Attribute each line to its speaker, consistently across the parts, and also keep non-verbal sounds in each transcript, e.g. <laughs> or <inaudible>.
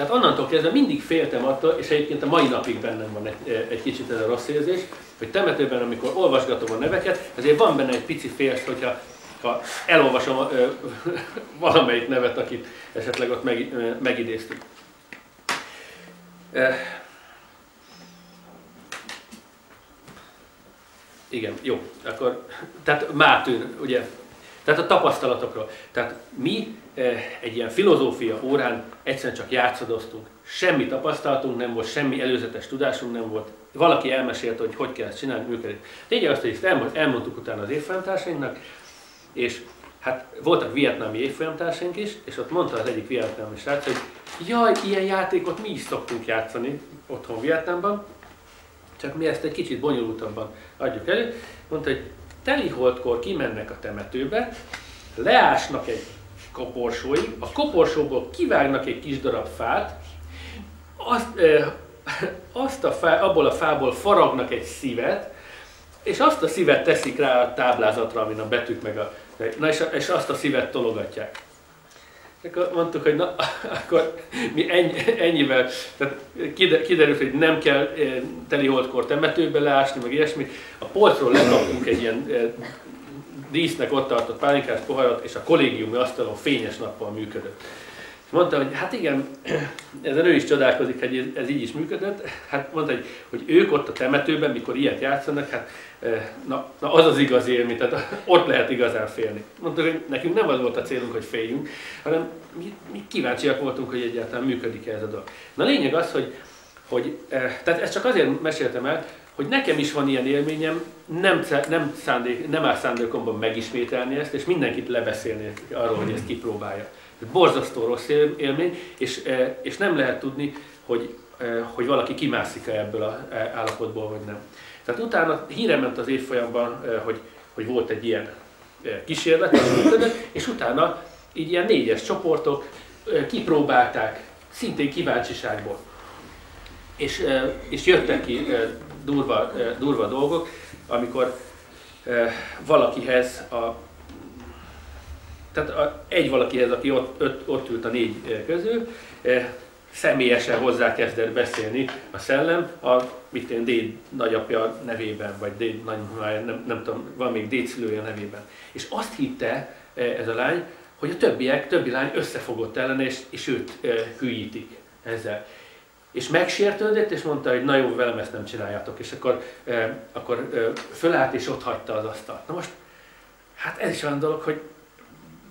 Speaker 1: Tehát onnantól kezdve mindig féltem attól, és egyébként a mai napig bennem van egy, egy kicsit ez a rossz érzés, hogy temetőben, amikor olvasgatom a neveket, azért van benne egy pici félsz, hogyha ha elolvasom ö, <laughs> valamelyik nevet, akit esetleg ott meg, ö, megidéztük. Igen, jó. Akkor, tehát Mátűn, ugye, tehát a tapasztalatokról. Tehát mi egy ilyen filozófia órán egyszerűen csak játszadoztunk. Semmi tapasztalatunk nem volt, semmi előzetes tudásunk nem volt. Valaki elmesélte, hogy hogy kell ezt csinálni, működik. Lényeg azt, hogy ezt elmondtuk utána az évfolyamtársainknak, és hát voltak vietnámi évfolyamtársaink is, és ott mondta az egyik vietnámi srác, hogy jaj, ilyen játékot mi is szoktunk játszani otthon Vietnámban, csak mi ezt egy kicsit bonyolultabban adjuk elő. Mondta, hogy teli holdkor kimennek a temetőbe, leásnak egy koporsóig, a koporsóból kivágnak egy kis darab fát, azt, e, azt a fá, abból a fából faragnak egy szívet, és azt a szívet teszik rá a táblázatra, amin a betűk meg a... Na és, és azt a szívet tologatják. Akkor mondtuk, hogy na, akkor mi ennyi, ennyivel, tehát kiderült, hogy nem kell teli holdkor temetőbe leásni, meg ilyesmi. A polcról lekaptunk egy ilyen dísznek ott tartott pálinkás poharat, és a kollégiumi asztalon fényes nappal működött. És mondta, hogy hát igen, ezen ő is csodálkozik, hogy ez így is működött. Hát mondta, hogy, hogy ők ott a temetőben, mikor ilyet játszanak, hát na, na az az igazi élmény, tehát ott lehet igazán félni. Mondta, hogy nekünk nem az volt a célunk, hogy féljünk, hanem mi, mi kíváncsiak voltunk, hogy egyáltalán működik ez a dolog. Na lényeg az, hogy, hogy tehát ezt csak azért meséltem el, hogy nekem is van ilyen élményem, nem, nem, szándék, nem áll szándékomban megismételni ezt, és mindenkit lebeszélni arról, hogy ezt kipróbálja. Borzasztó rossz élmény, és, és nem lehet tudni, hogy, hogy valaki kimászik -e ebből az állapotból, vagy nem. Tehát utána híre ment az évfolyamban, hogy, hogy volt egy ilyen kísérlet, és utána így ilyen négyes csoportok kipróbálták, szintén kíváncsiságból. És, és jöttek ki durva, durva dolgok, amikor valakihez a tehát egy valakihez, aki ott, ott, ott ült a négy közül, személyesen hozzá kezdett beszélni a szellem, a mit én, déd nagyapja nevében, vagy déd nagymamája, nem, nem tudom, van még dédszülője nevében. És azt hitte ez a lány, hogy a többiek, többi lány összefogott ellene, és, és őt hülyítik ezzel. És megsértődött, és mondta, hogy na jó, velem ezt nem csináljátok. És akkor, akkor fölállt, és ott hagyta az asztalt. Na most, hát ez is olyan dolog, hogy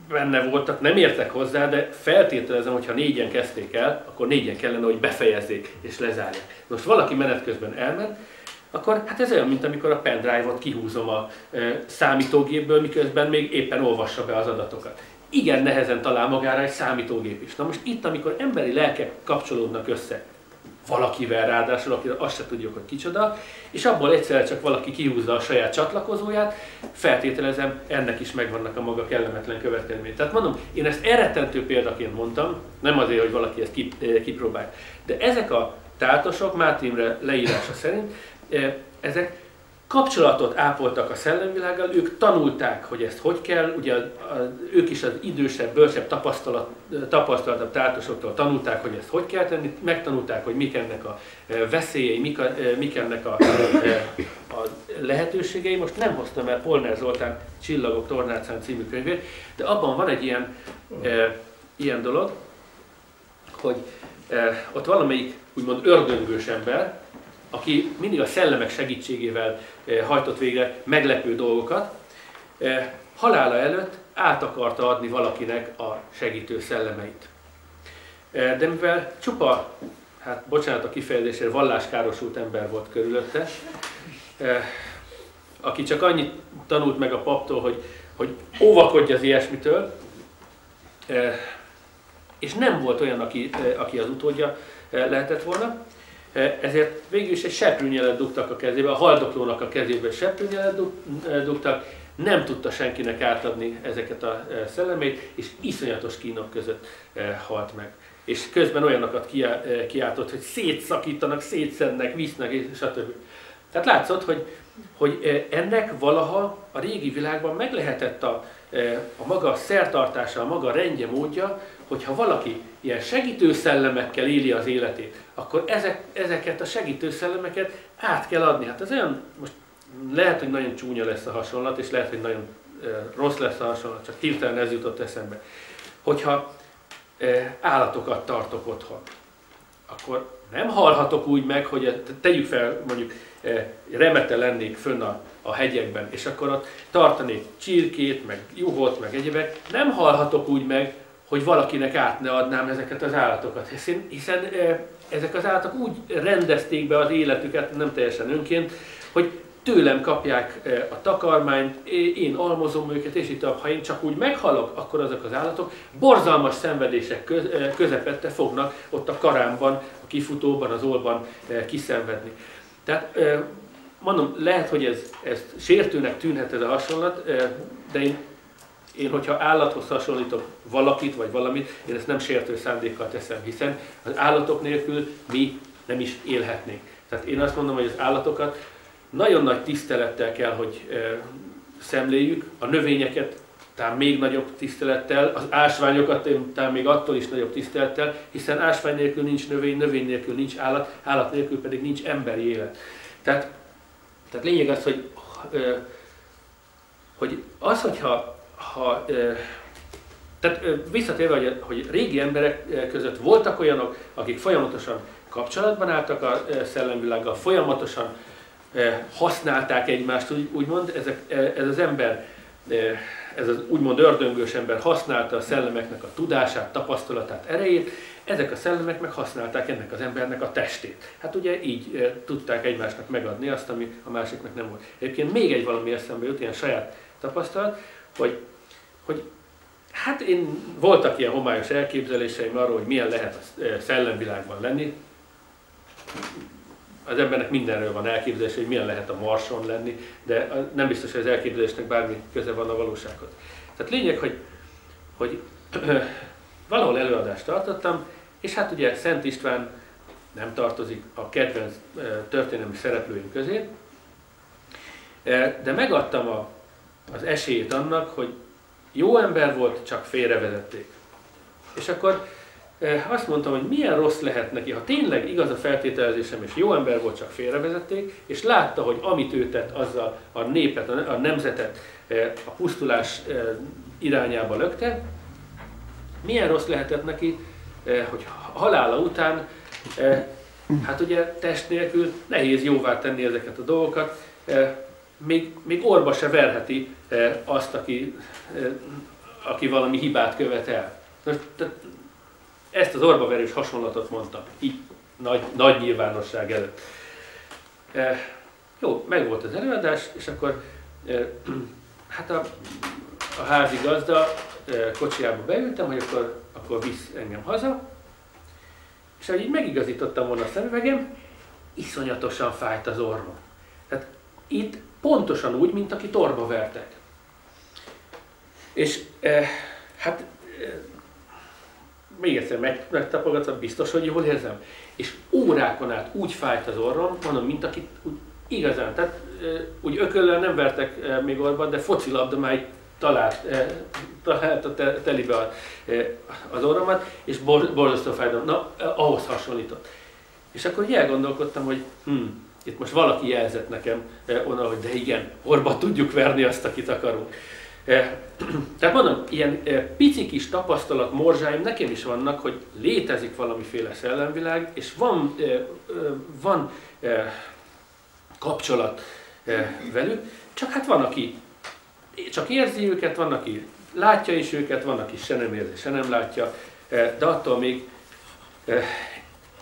Speaker 1: benne voltak, nem értek hozzá, de feltételezem, hogy ha négyen kezdték el, akkor négyen kellene, hogy befejezzék és lezárják. Most valaki menet közben elment, akkor hát ez olyan, mint amikor a pendrive-ot kihúzom a e, számítógépből, miközben még éppen olvassa be az adatokat. Igen nehezen talál magára egy számítógép is. Na most itt, amikor emberi lelkek kapcsolódnak össze, valakivel ráadásul, akire azt se tudjuk, hogy kicsoda, és abból egyszerre csak valaki kihúzza a saját csatlakozóját, feltételezem, ennek is megvannak a maga kellemetlen következmény. Tehát mondom, én ezt elrettentő példaként mondtam, nem azért, hogy valaki ezt eh, kipróbálja, de ezek a tátosok, Máté Imre leírása szerint, eh, ezek kapcsolatot ápoltak a szellemvilággal, ők tanulták, hogy ezt hogy kell, ugye a, a, ők is az idősebb, bölcsebb tapasztalat, tapasztalatabb tártosoktól tanulták, hogy ezt hogy kell tenni, megtanulták, hogy mik ennek a e, veszélyei, mik, a, e, mik ennek a, e, a lehetőségei. Most nem hoztam el Polner Zoltán Csillagok Tornácán című könyvét, de abban van egy ilyen, e, ilyen dolog, hogy e, ott valamelyik úgymond ördöngős ember, aki mindig a szellemek segítségével hajtott végre meglepő dolgokat, eh, halála előtt át akarta adni valakinek a segítő szellemeit. Eh, de mivel csupa, hát bocsánat a kifejezésére, valláskárosult ember volt körülötte, aki csak annyit tanult meg a paptól, hogy, hogy óvakodj az ilyesmitől, és nem volt olyan, aki, aki az utódja lehetett volna, ezért végül is egy seprűnyelet dugtak a kezébe, a haldoklónak a kezébe seprűnyelet e, dugtak, nem tudta senkinek átadni ezeket a e, szellemét, és iszonyatos kínok között halt meg. És közben olyanokat kiáltott, hogy szétszakítanak, szétszednek, visznek, stb. Tehát látszott, hogy, hogy ennek valaha a régi világban meg lehetett a, a maga szertartása, a maga rendje módja, hogyha valaki ilyen segítő szellemekkel éli az életét, akkor ezek, ezeket a segítő szellemeket át kell adni. Hát ez olyan, most lehet, hogy nagyon csúnya lesz a hasonlat, és lehet, hogy nagyon rossz lesz a hasonlat, csak hirtelen ez jutott eszembe. Hogyha állatokat tartok otthon, akkor nem halhatok úgy meg, hogy tegyük fel, mondjuk remete lennék fönn a, a hegyekben, és akkor ott tartanék csirkét, meg juhot, meg egyebek, nem halhatok úgy meg, hogy valakinek át ne adnám ezeket az állatokat. Hiszen, hiszen ezek az állatok úgy rendezték be az életüket, nem teljesen önként, hogy tőlem kapják a takarmányt, én almozom őket, és itt ha én csak úgy meghalok, akkor azok az állatok borzalmas szenvedések közepette fognak ott a karámban, a kifutóban, az olban kiszenvedni. Tehát mondom, lehet, hogy ez, ez sértőnek tűnhet ez a hasonlat, de én, én, hogyha állathoz hasonlítok valakit vagy valamit, én ezt nem sértő szándékkal teszem, hiszen az állatok nélkül mi nem is élhetnénk. Tehát én azt mondom, hogy az állatokat nagyon nagy tisztelettel kell, hogy szemléljük, a növényeket talán még nagyobb tisztelettel, az ásványokat talán még attól is nagyobb tisztelettel, hiszen ásvány nélkül nincs növény, növény nélkül nincs állat, állat nélkül pedig nincs emberi élet. Tehát, tehát lényeg az, hogy, hogy az, hogyha ha, tehát visszatérve, hogy, hogy régi emberek között voltak olyanok, akik folyamatosan kapcsolatban álltak a szellemvilággal, folyamatosan használták egymást, úgy, úgymond, ezek, ez az ember, ez az úgymond ördöngős ember használta a szellemeknek a tudását, tapasztalatát, erejét, ezek a szellemek meg használták ennek az embernek a testét. Hát ugye így tudták egymásnak megadni azt, ami a másiknak nem volt. Egyébként még egy valami eszembe jut, ilyen saját tapasztalat, hogy, hogy hát én voltak ilyen homályos elképzeléseim arról, hogy milyen lehet a szellemvilágban lenni, az embernek mindenről van elképzelés, hogy milyen lehet a Marson lenni, de nem biztos, hogy az elképzelésnek bármi köze van a valósághoz. Tehát lényeg, hogy, hogy <clears throat> valahol előadást tartottam, és hát ugye Szent István nem tartozik a kedvenc történelmi szereplőim közé, de megadtam a, az esélyt annak, hogy jó ember volt, csak félrevezették. És akkor azt mondtam, hogy milyen rossz lehet neki, ha tényleg igaz a feltételezésem, és jó ember volt, csak félrevezették, és látta, hogy amit ő tett, azzal a népet, a nemzetet a pusztulás irányába lökte, milyen rossz lehetett neki, hogy halála után, hát ugye test nélkül nehéz jóvá tenni ezeket a dolgokat, még, még orba se verheti azt, aki, aki valami hibát követ el. Most, ezt az orbaverős hasonlatot mondtam, így nagy, nagy nyilvánosság előtt. E, jó, meg volt az előadás, és akkor hát a, a házi gazda e, kocsiába beültem, hogy akkor, akkor visz engem haza, és ahogy így megigazítottam volna a szemüvegem, iszonyatosan fájt az orrom. Tehát itt pontosan úgy, mint aki torba vertek. És e, hát e, még egyszer meg, megtapogatva, biztos, hogy jól érzem. És órákon át úgy fájt az orrom, mondom, mint akit úgy igazán, tehát úgy ököllel nem vertek még orban, de focilabda talált, talált a telibe az orromat, és borzasztó fájdalom. Na, ahhoz hasonlított. És akkor így elgondolkodtam, hogy hm, itt most valaki jelzett nekem onnan, hogy de igen, orba tudjuk verni azt, akit akarunk. <clears throat> Tehát mondom, ilyen pici kis tapasztalat morzsáim nekem is vannak, hogy létezik valamiféle szellemvilág, és van, van kapcsolat velük, csak hát van, aki csak érzi őket, van, aki látja is őket, van, aki se nem érzi, se nem látja, de attól még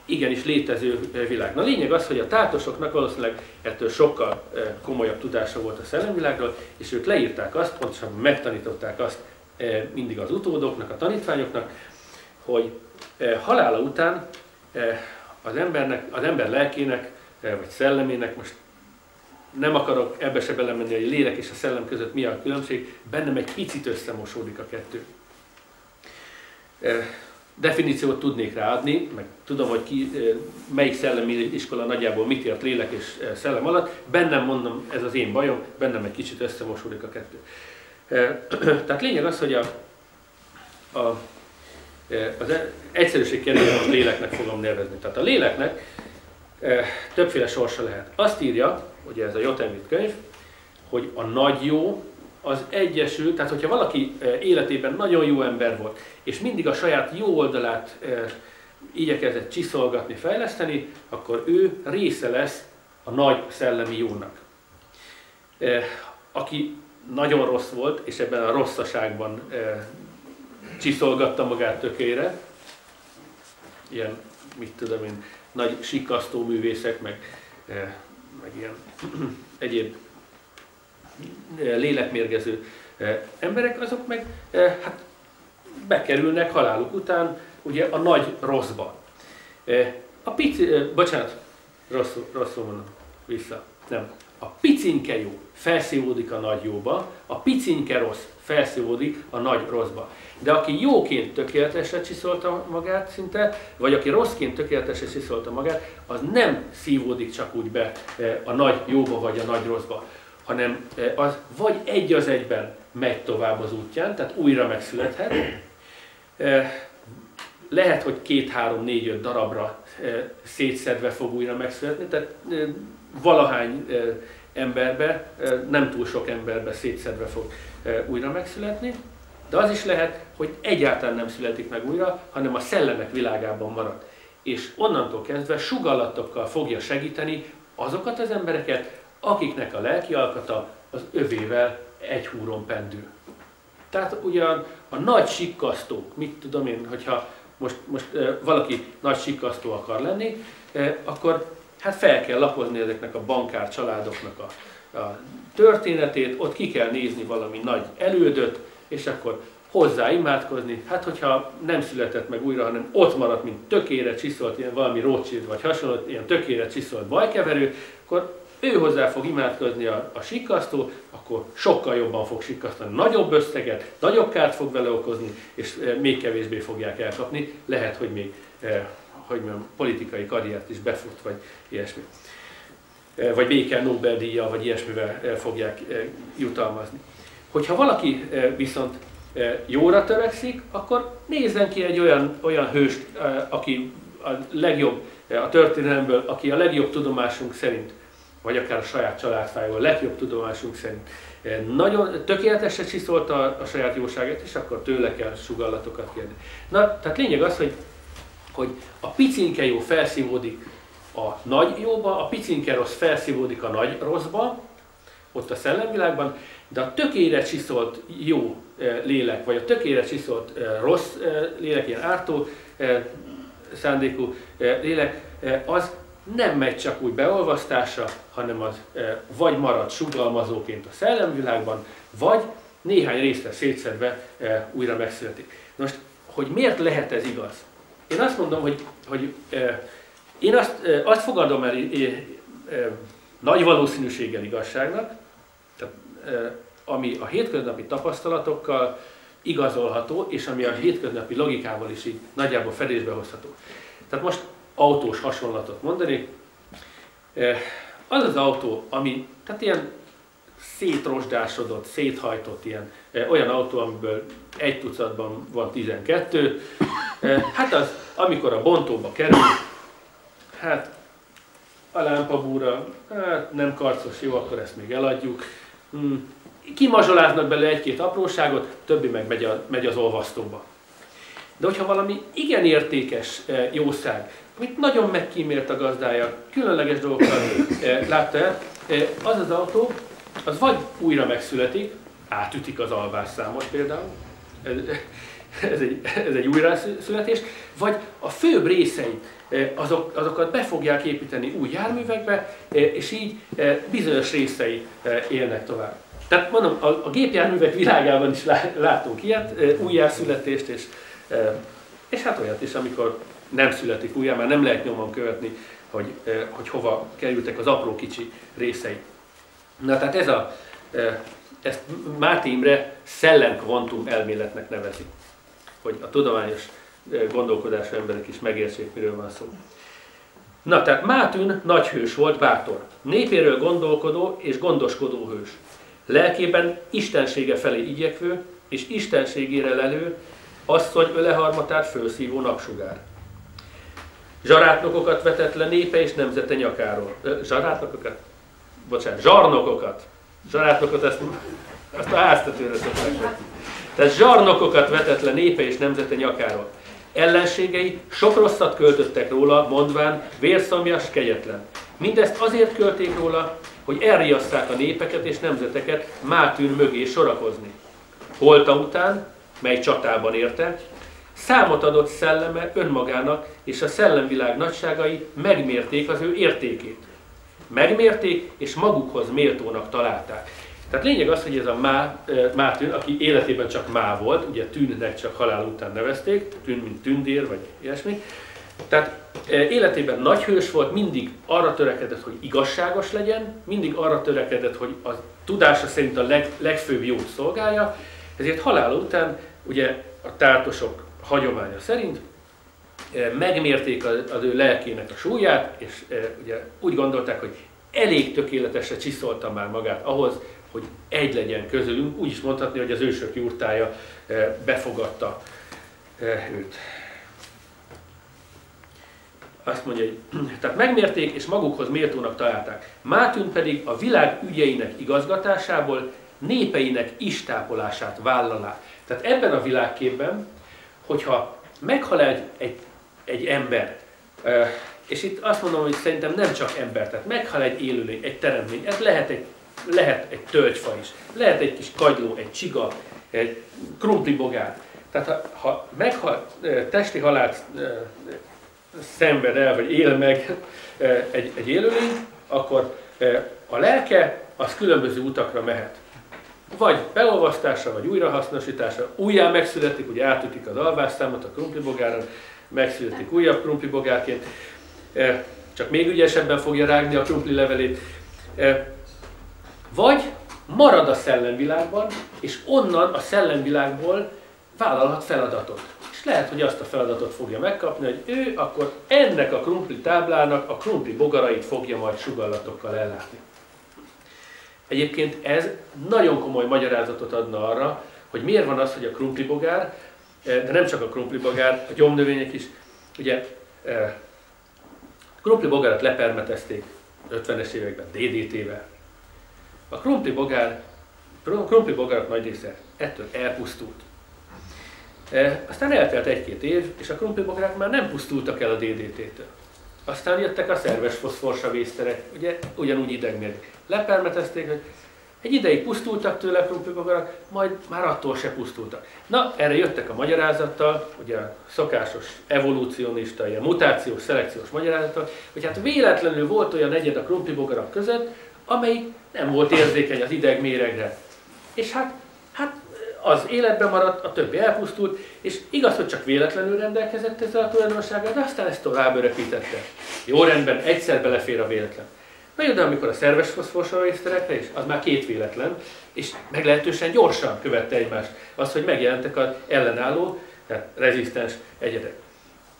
Speaker 1: igenis létező világ. Na lényeg az, hogy a tátosoknak valószínűleg ettől sokkal komolyabb tudása volt a szellemvilágról, és ők leírták azt, pontosan megtanították azt mindig az utódoknak, a tanítványoknak, hogy halála után az embernek, az ember lelkének, vagy szellemének, most nem akarok ebbe se belemenni, hogy a lélek és a szellem között mi a különbség, bennem egy picit összemosódik a kettő definíciót tudnék ráadni, meg tudom, hogy ki, melyik szellemi iskola nagyjából mit ért lélek és szellem alatt, bennem mondom, ez az én bajom, bennem egy kicsit összemosódik a kettő. <clears throat> Tehát lényeg az, hogy a, a az egyszerűség kedvéért most léleknek fogom nevezni. Tehát a léleknek többféle sorsa lehet. Azt írja, ugye ez a Jotemit könyv, hogy a nagy jó az egyesül, tehát hogyha valaki életében nagyon jó ember volt, és mindig a saját jó oldalát igyekezett csiszolgatni, fejleszteni, akkor ő része lesz a nagy szellemi jónak. Aki nagyon rossz volt, és ebben a rosszaságban csiszolgatta magát tökére, ilyen, mit tudom én, nagy sikasztó művészek, meg, meg ilyen <clears throat> egyéb lélekmérgező emberek, azok meg hát bekerülnek haláluk után ugye a nagy rosszba. A pici, bocsánat, rosszul, rosszul mondom, vissza, nem. A picinke jó felszívódik a nagy jóba, a picinke rossz felszívódik a nagy rosszba. De aki jóként tökéletesre csiszolta magát szinte, vagy aki rosszként tökéletesre csiszolta magát, az nem szívódik csak úgy be a nagy jóba vagy a nagy rosszba, hanem az vagy egy az egyben megy tovább az útján, tehát újra megszülethet. Lehet, hogy két, három, négy, öt darabra szétszedve fog újra megszületni, tehát valahány emberbe, nem túl sok emberbe szétszedve fog újra megszületni, de az is lehet, hogy egyáltalán nem születik meg újra, hanem a szellemek világában marad. És onnantól kezdve sugallatokkal fogja segíteni azokat az embereket, akiknek a lelki alkata az övével egy húron pendül. Tehát ugyan a nagy sikkasztók, mit tudom én, hogyha most, most valaki nagy sikkasztó akar lenni, akkor hát fel kell lapozni ezeknek a bankár családoknak a, a történetét, ott ki kell nézni valami nagy elődöt, és akkor hozzá imádkozni. Hát, hogyha nem született meg újra, hanem ott maradt, mint tökére csiszolt, ilyen valami Rothschild vagy hasonló, ilyen tökére csiszolt bajkeverő, akkor ő hozzá fog imádkozni a, a sikasztó, akkor sokkal jobban fog sikasztani, nagyobb összeget, nagyobb kárt fog vele okozni, és e, még kevésbé fogják elkapni. Lehet, hogy még e, hogy mondjam, politikai karriert is befut, vagy ilyesmi. E, vagy béke Nobel-díja, vagy ilyesmivel fogják jutalmazni. Hogyha valaki viszont jóra törekszik, akkor nézzen ki egy olyan, olyan hőst, aki a legjobb a történelemből, aki a legjobb tudomásunk szerint vagy akár a saját családfájról, legjobb tudomásunk szerint nagyon tökéletesen csiszolta a, saját jóságát, és akkor tőle kell sugallatokat kérni. Na, tehát lényeg az, hogy, hogy a picinke jó felszívódik a nagy jóba, a picinke rossz felszívódik a nagy rosszba, ott a szellemvilágban, de a tökére csiszolt jó lélek, vagy a tökére csiszolt rossz lélek, ilyen ártó szándékú lélek, az nem megy csak úgy beolvasztásra, hanem az e, vagy marad sugalmazóként a szellemvilágban, vagy néhány részre szétszedve e, újra megszületik. Most, hogy miért lehet ez igaz? Én azt mondom, hogy, hogy e, én azt, azt fogadom el nagy valószínűséggel igazságnak, tehát, ami a hétköznapi tapasztalatokkal igazolható, és ami a hétköznapi logikával is így nagyjából fedésbe hozható. Tehát most autós hasonlatot mondani. Az az autó, ami tehát ilyen szétrosdásodott, széthajtott ilyen, olyan autó, amiből egy tucatban van 12, hát az, amikor a bontóba kerül, hát a lámpabúra, hát nem karcos, jó, akkor ezt még eladjuk. Hmm. Kimazsoláznak bele egy-két apróságot, többi meg megy, a, megy az olvasztóba. De hogyha valami igen értékes jószág, amit nagyon megkímélt a gazdája, különleges dolgokat eh, látta el, eh, az az autó, az vagy újra megszületik, átütik az alvásszámot például, ez, ez egy, ez egy újraszületés, vagy a főbb részei, eh, azok, azokat be fogják építeni új járművekbe, és így bizonyos részei élnek tovább. Tehát mondom, a, a gépjárművek világában is látunk ilyet, újjászületést, és, és hát olyat is, amikor nem születik újra, már nem lehet nyomon követni, hogy, hogy hova kerültek az apró kicsi részei. Na tehát ez a, ezt Máté Imre szellemkvantum elméletnek nevezi, hogy a tudományos gondolkodású emberek is megértsék, miről van szó. Na, tehát Mátűn nagy hős volt, bátor. Népéről gondolkodó és gondoskodó hős. Lelkében istensége felé igyekvő és istenségére lelő, asszony öleharmatát fölszívó napsugár. Zsarátnokokat vetett le népe és nemzete nyakáról. Zsarátnokokat? Bocsánat, zsarnokokat. Zsarátnokot ezt, ezt a háztetőre szokták. Tehát zsarnokokat vetett le népe és nemzete nyakáról. Ellenségei sok rosszat költöttek róla, mondván vérszomjas, kegyetlen. Mindezt azért költék róla, hogy elriasszák a népeket és nemzeteket Mátűn mögé sorakozni. Holta után, mely csatában érte, számot adott szelleme önmagának, és a szellemvilág nagyságai megmérték az ő értékét. Megmérték, és magukhoz méltónak találták. Tehát lényeg az, hogy ez a Má, Mátűn, aki életében csak Má volt, ugye Tűnnek csak halál után nevezték, Tűn, mint Tündér, vagy ilyesmi. Tehát életében nagy hős volt, mindig arra törekedett, hogy igazságos legyen, mindig arra törekedett, hogy a tudása szerint a leg, legfőbb jót szolgálja, ezért halál után ugye a tártosok hagyománya szerint megmérték az ő lelkének a súlyát, és ugye úgy gondolták, hogy elég tökéletesre csiszolta már magát ahhoz, hogy egy legyen közülünk, úgy is mondhatni, hogy az ősök jurtája befogadta őt. Azt mondja, hogy <clears throat> tehát megmérték és magukhoz méltónak találták. Mátűn pedig a világ ügyeinek igazgatásából népeinek istápolását vállalá. Tehát ebben a világképben, hogyha meghal egy, egy, egy ember, és itt azt mondom, hogy szerintem nem csak ember, tehát meghal egy élőlény, egy teremtmény, ez lehet egy, lehet egy tölgyfa is, lehet egy kis kagyló, egy csiga, egy krumplibogár. Tehát ha, ha meghal, testi halált szenved el, vagy él meg egy, egy élőlény, akkor a lelke az különböző utakra mehet. Vagy beolvasztásra, vagy újrahasznosításra, újjá megszületik, ugye átütik az alvásszámot a krumplibogáron, megszületik újabb krumplibogárként, csak még ügyesebben fogja rágni a krumpli levelét. Vagy marad a szellemvilágban, és onnan a szellemvilágból vállalhat feladatot lehet, hogy azt a feladatot fogja megkapni, hogy ő akkor ennek a krumpli táblának a krumpli bogarait fogja majd sugallatokkal ellátni. Egyébként ez nagyon komoly magyarázatot adna arra, hogy miért van az, hogy a krumpli bogár, eh, de nem csak a krumpli bogár, a gyomnövények is, ugye eh, a krumpli bogárat lepermetezték 50-es években DDT-vel. A krumpli bogár, krumpli bogárat nagy része ettől elpusztult. E, aztán eltelt egy-két év, és a krumplibokrák már nem pusztultak el a DDT-től. Aztán jöttek a szerves foszforsavészterek, ugye ugyanúgy idegmérdik. Lepermetezték, hogy egy ideig pusztultak tőle a krumplibogarak, majd már attól se pusztultak. Na, erre jöttek a magyarázattal, ugye a szokásos evolúcionista, ilyen mutációs, szelekciós magyarázattal, hogy hát véletlenül volt olyan egyed a krumplibogarak között, amelyik nem volt érzékeny az idegméregre. És hát, hát az életben maradt, a többi elpusztult, és igaz, hogy csak véletlenül rendelkezett ezzel a tulajdonsággal, de aztán ezt tovább örökítette. Jó rendben, egyszer belefér a véletlen. Na jó, de amikor a szerves foszforsavészterekre is, az már két véletlen, és meglehetősen gyorsan követte egymást az, hogy megjelentek az ellenálló, tehát rezisztens egyedek.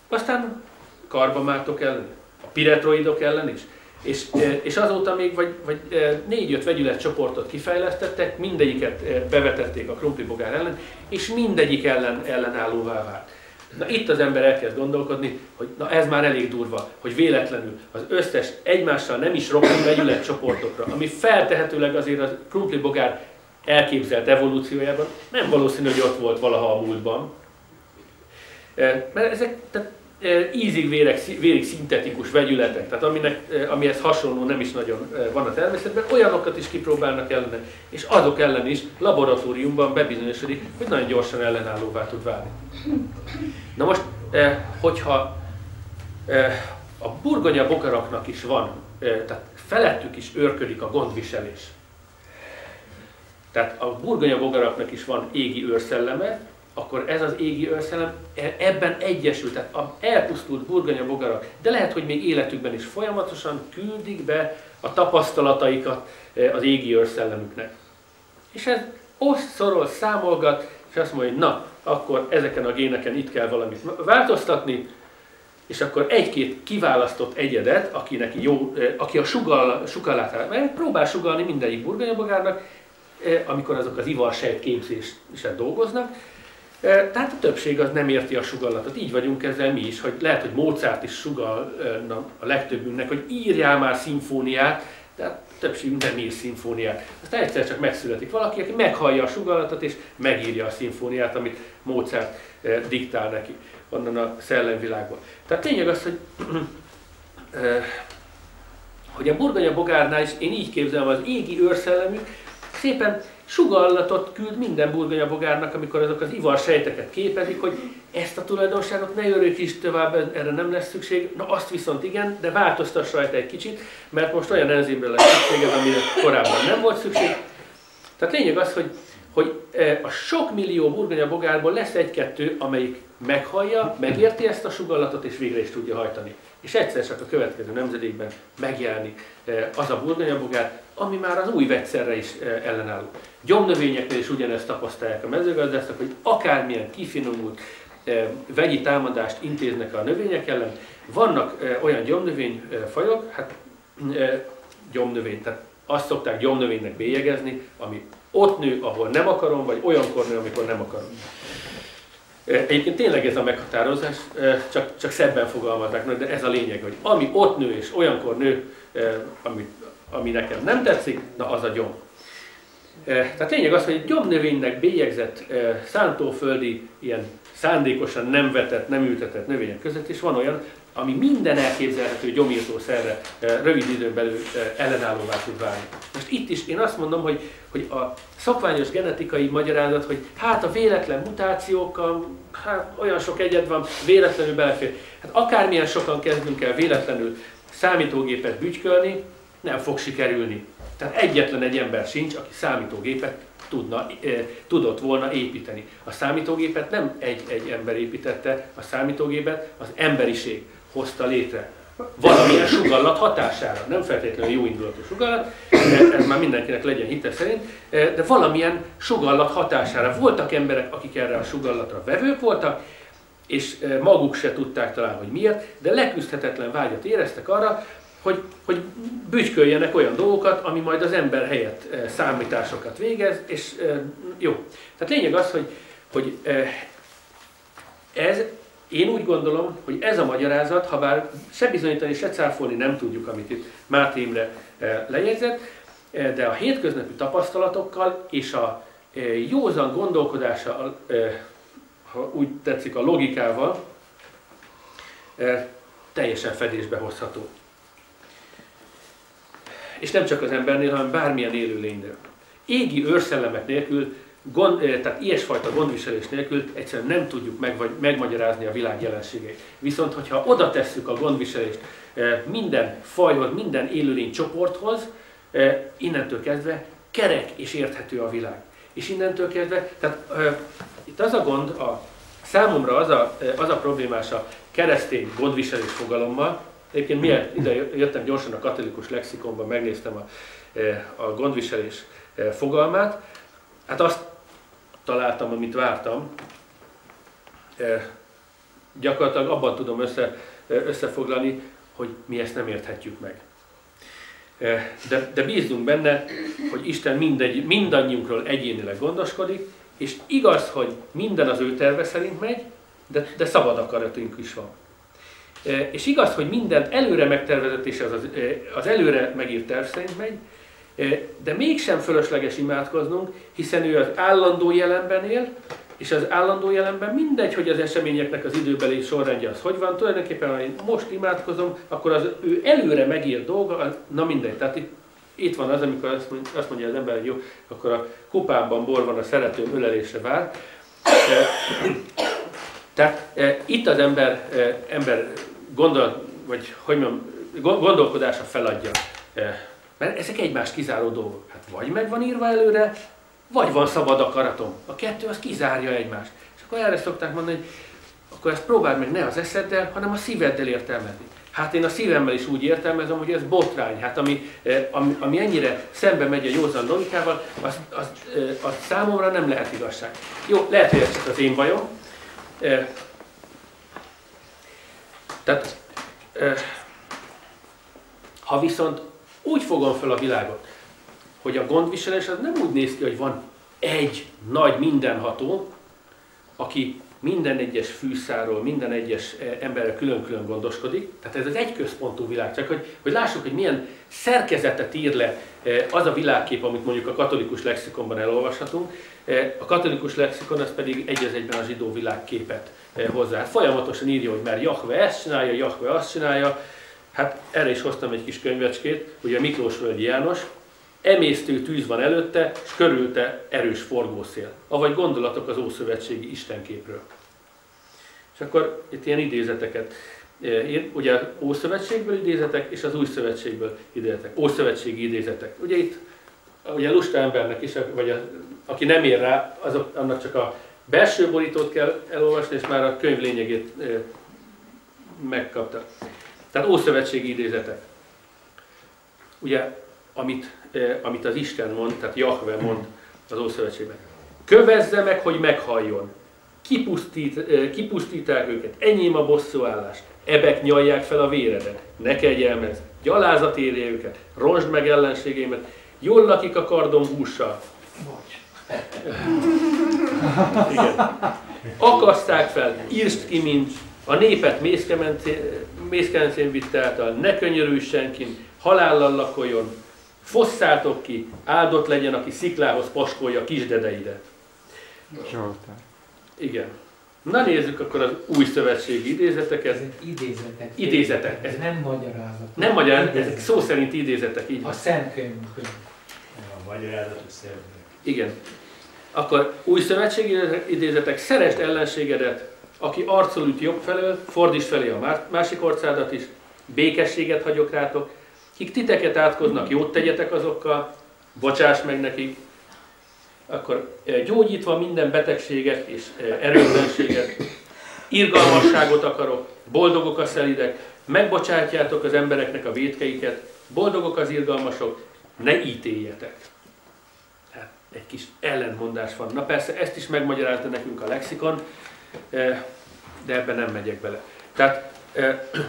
Speaker 1: Aztán karbamátok ellen, a piretroidok ellen is, és, és azóta még vagy, vagy négy-öt vegyület csoportot kifejlesztettek, mindegyiket bevetették a krumplibogár ellen, és mindegyik ellen ellenállóvá vált. Na itt az ember elkezd gondolkodni, hogy na ez már elég durva, hogy véletlenül az összes egymással nem is rokon vegyület csoportokra, ami feltehetőleg azért a krumplibogár elképzelt evolúciójában nem valószínű, hogy ott volt valaha a múltban. Mert ezek, tehát ízig vérig, vérig szintetikus vegyületek, tehát aminek, amihez hasonló nem is nagyon van a természetben, olyanokat is kipróbálnak ellene, és azok ellen is laboratóriumban bebizonyosodik, hogy nagyon gyorsan ellenállóvá tud válni. Na most, hogyha a burgonya bogaraknak is van, tehát felettük is őrködik a gondviselés. Tehát a burgonya bogaraknak is van égi őrszelleme, akkor ez az égi őrszellem e, ebben egyesült, tehát a elpusztult burgonya bogarak, de lehet, hogy még életükben is folyamatosan küldik be a tapasztalataikat e, az égi őrszellemüknek. És ez oszt, számolgat, és azt mondja, hogy na, akkor ezeken a géneken itt kell valamit változtatni, és akkor egy-két kiválasztott egyedet, akinek jó, e, aki a sugal, sugallát, mert próbál sugalni mindegyik burgonyabogárnak, amikor azok az ivarsejt képzésen dolgoznak, Tehát a többség az nem érti a sugallatot. Így vagyunk ezzel mi is, hogy lehet, hogy Mozart is sugalna a legtöbbünknek, hogy írjál már szimfóniát, de a többségünk nem ír szimfóniát. Aztán egyszer csak megszületik valaki, aki meghallja a sugallatot és megírja a szimfóniát, amit Mozart diktál neki onnan a szellemvilágból. Tehát lényeg az, hogy hogy a burgonya bogárnál is én így képzelem az égi őrszellemű, szépen sugallatot küld minden burgonya bogárnak, amikor azok az ivar sejteket képezik, hogy ezt a tulajdonságot ne örökíts tovább, erre nem lesz szükség, na azt viszont igen, de változtass rajta egy kicsit, mert most olyan enzimre lesz szükséged, amire korábban nem volt szükség. Tehát lényeg az, hogy, hogy e, a sok millió burgonya bogárból lesz egy-kettő, amelyik meghallja, megérti ezt a sugallatot, és végre is tudja hajtani és egyszer csak a következő nemzedékben megjelenik eh, az a burgonyabogár, ami már az új vegyszerre is eh, ellenálló. Gyomnövényeknél is ugyanezt tapasztalják a mezőgazdászok, hogy akármilyen kifinomult eh, vegyi támadást intéznek a növények ellen, vannak olyan gyomnövényfajok, hát gyomnövény, tehát azt szokták gyomnövénynek bélyegezni, ami ott nő, ahol nem akarom, vagy olyankor nő, amikor nem akarom. Egyébként tényleg ez a meghatározás, csak, csak szebben fogalmaznak, de ez a lényeg, hogy ami ott nő és olyankor nő, ami, ami nekem nem tetszik, na az a gyom. Tehát lényeg az, hogy egy gyomnövénynek bélyegzett szántóföldi, ilyen szándékosan nem vetett, nem ültetett növények között is van olyan, ami minden elképzelhető gyomírtószerre rövid időn belül ellenállóvá tud válni. Most itt is én azt mondom, hogy, hogy a szokványos genetikai magyarázat, hogy hát a véletlen mutációkkal, hát olyan sok egyed van, véletlenül belefér. Hát akármilyen sokan kezdünk el véletlenül számítógépet bütykölni, nem fog sikerülni. Tehát egyetlen egy ember sincs, aki számítógépet tudna, e, tudott volna építeni. A számítógépet nem egy-egy ember építette, a számítógépet az emberiség hozta létre. Valamilyen sugallat hatására, nem feltétlenül jó indulatú sugallat, ez már mindenkinek legyen hite szerint, de valamilyen sugallat hatására. Voltak emberek, akik erre a sugallatra vevők voltak, és maguk se tudták talán, hogy miért, de leküzdhetetlen vágyat éreztek arra, hogy, hogy bütyköljenek olyan dolgokat, ami majd az ember helyett számításokat végez, és jó. Tehát lényeg az, hogy, hogy ez én úgy gondolom, hogy ez a magyarázat, ha bár se bizonyítani, se cáfolni nem tudjuk, amit itt Máté Imre eh, lejegyzett, eh, de a hétköznapi tapasztalatokkal és a eh, józan gondolkodása, ha úgy tetszik, a logikával teljesen fedésbe hozható. És nem csak az embernél, hanem bármilyen élőlénynél. Égi őrszellemek nélkül gond, eh, tehát ilyesfajta gondviselés nélkül egyszerűen nem tudjuk meg, vagy megmagyarázni a világ jelenségeit. Viszont, hogyha oda tesszük a gondviselést eh, minden fajhoz, minden élőlény csoporthoz, eh, innentől kezdve kerek és érthető a világ. És innentől kezdve, tehát itt az a gond, a, számomra az a, az a problémás a keresztény gondviselés fogalommal, Egyébként miért ide jöttem gyorsan a katolikus lexikonban, megnéztem a, a gondviselés fogalmát, hát azt találtam, amit vártam. E, gyakorlatilag abban tudom össze, összefoglalni, hogy mi ezt nem érthetjük meg. De, de bízunk benne, hogy Isten mindegy, mindannyiunkról egyénileg gondoskodik, és igaz, hogy minden az ő terve szerint megy, de, de szabad akaratunk is van. És igaz, hogy minden előre megtervezett és az, az, előre megírt terv szerint megy, de mégsem fölösleges imádkoznunk, hiszen ő az állandó jelenben él, és az állandó jelenben mindegy, hogy az eseményeknek az időbeli sorrendje az hogy van, tulajdonképpen ha én most imádkozom, akkor az ő előre megírt dolga, na mindegy. Tehát itt, itt van az, amikor azt mondja, az ember, hogy jó, akkor a kupában bor van, a szeretőm ölelésre vár. Tehát itt az ember, ember gondol, vagy hogy mondjam, gondolkodása feladja mert ezek egymást kizáró dolgok. Hát vagy meg van írva előre, vagy van szabad akaratom. A kettő az kizárja egymást. És akkor erre szokták mondani, hogy akkor ezt próbáld meg ne az eszeddel, hanem a szíveddel értelmezni. Hát én a szívemmel is úgy értelmezem, hogy ez botrány. Hát ami, eh, ami, ami ennyire szembe megy a józan logikával, az, az, az, az számomra nem lehet igazság. Jó, lehet, hogy ez csak az én bajom. Eh, tehát, eh, ha viszont úgy fogom fel a világot, hogy a gondviselés az nem úgy néz ki, hogy van egy nagy mindenható, aki minden egyes fűszáról, minden egyes eh, emberrel külön-külön gondoskodik. Tehát ez az egy központú világ. Csak hogy, hogy lássuk, hogy milyen szerkezetet ír le eh, az a világkép, amit mondjuk a katolikus lexikonban elolvashatunk. Eh, a katolikus lexikon az pedig egy az egyben a zsidó világképet hozzá. Folyamatosan írja, hogy mert Jahve ezt csinálja, Jahve azt csinálja. Hát erre is hoztam egy kis könyvecskét, ugye Miklós Völgyi János, emésztő tűz van előtte, és körülte erős forgószél. Avagy gondolatok az Ószövetségi Istenképről. És akkor itt ilyen idézeteket ugye Ószövetségből idézetek, és az Új Szövetségből idézetek, Ószövetségi idézetek. Ugye itt ugye lusta embernek is, vagy a, aki nem ér rá, azok, annak csak a belső borítót kell elolvasni, és már a könyv lényegét e, megkapta. Tehát Ószövetségi idézetek. Ugye amit, amit az Isten mond, tehát Jahve mond az Ószövetségben. Kövezze meg, hogy meghalljon. Kipusztít, kipusztítják őket, enyém a bosszúállás. Ebek nyalják fel a véredet, ne kegyelmez, gyalázat érje őket, ronsd meg ellenségémet, jól lakik a kardom hússal. Igen. Akaszták fel, írst ki, mint a népet mészkemencén vitte által, ne könyörülj senkin, halállal lakoljon, Fosszátok ki, áldott legyen, aki sziklához paskolja kisdedeidet. Zsoltár. Igen. Na nézzük akkor az új szövetségi idézeteket. Ezek
Speaker 2: idézetek.
Speaker 1: Idézetek.
Speaker 2: Ez nem magyarázat.
Speaker 1: Nem magyarázat, ezek szó szerint idézetek. Így
Speaker 2: a Szent könyvünk.
Speaker 3: A magyarázatok szerint.
Speaker 1: Igen. Akkor új szövetségi idézetek, szerest ellenségedet, aki arcol üt jobb felől, fordíts felé a másik orcádat is, békességet hagyok rátok, Kik titeket átkoznak, jót tegyetek azokkal, bocsáss meg nekik, akkor e, gyógyítva minden betegséget és e, erőtlenséget, irgalmasságot akarok, boldogok a szelidek, megbocsátjátok az embereknek a vétkeiket, boldogok az irgalmasok, ne ítéljetek. Hát egy kis ellentmondás van. Na persze, ezt is megmagyarázta nekünk a lexikon, e, de ebben nem megyek bele. Tehát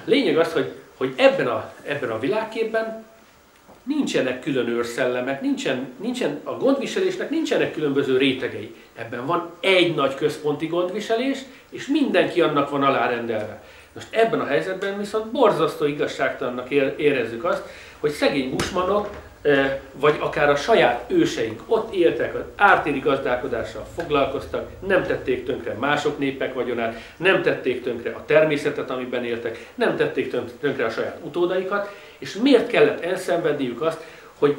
Speaker 1: lényeg az, hogy hogy ebben a, ebben a világképben nincsenek külön őrszellemek, nincsen, nincsen, a gondviselésnek nincsenek különböző rétegei. Ebben van egy nagy központi gondviselés, és mindenki annak van alárendelve. Most ebben a helyzetben viszont borzasztó igazságtalannak érezzük azt, hogy szegény busmanok vagy akár a saját őseink ott éltek, az ártéri gazdálkodással foglalkoztak, nem tették tönkre mások népek vagyonát, nem tették tönkre a természetet, amiben éltek, nem tették tönkre a saját utódaikat, és miért kellett elszenvedniük azt, hogy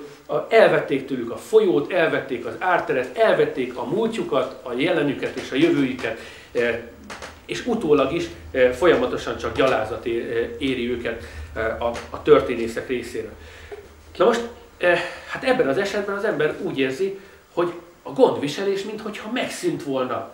Speaker 1: elvették tőlük a folyót, elvették az árteret, elvették a múltjukat, a jelenüket és a jövőjüket, és utólag is folyamatosan csak gyalázat éri őket a, történészek részéről. Na most hát ebben az esetben az ember úgy érzi, hogy a gondviselés, mintha megszűnt volna.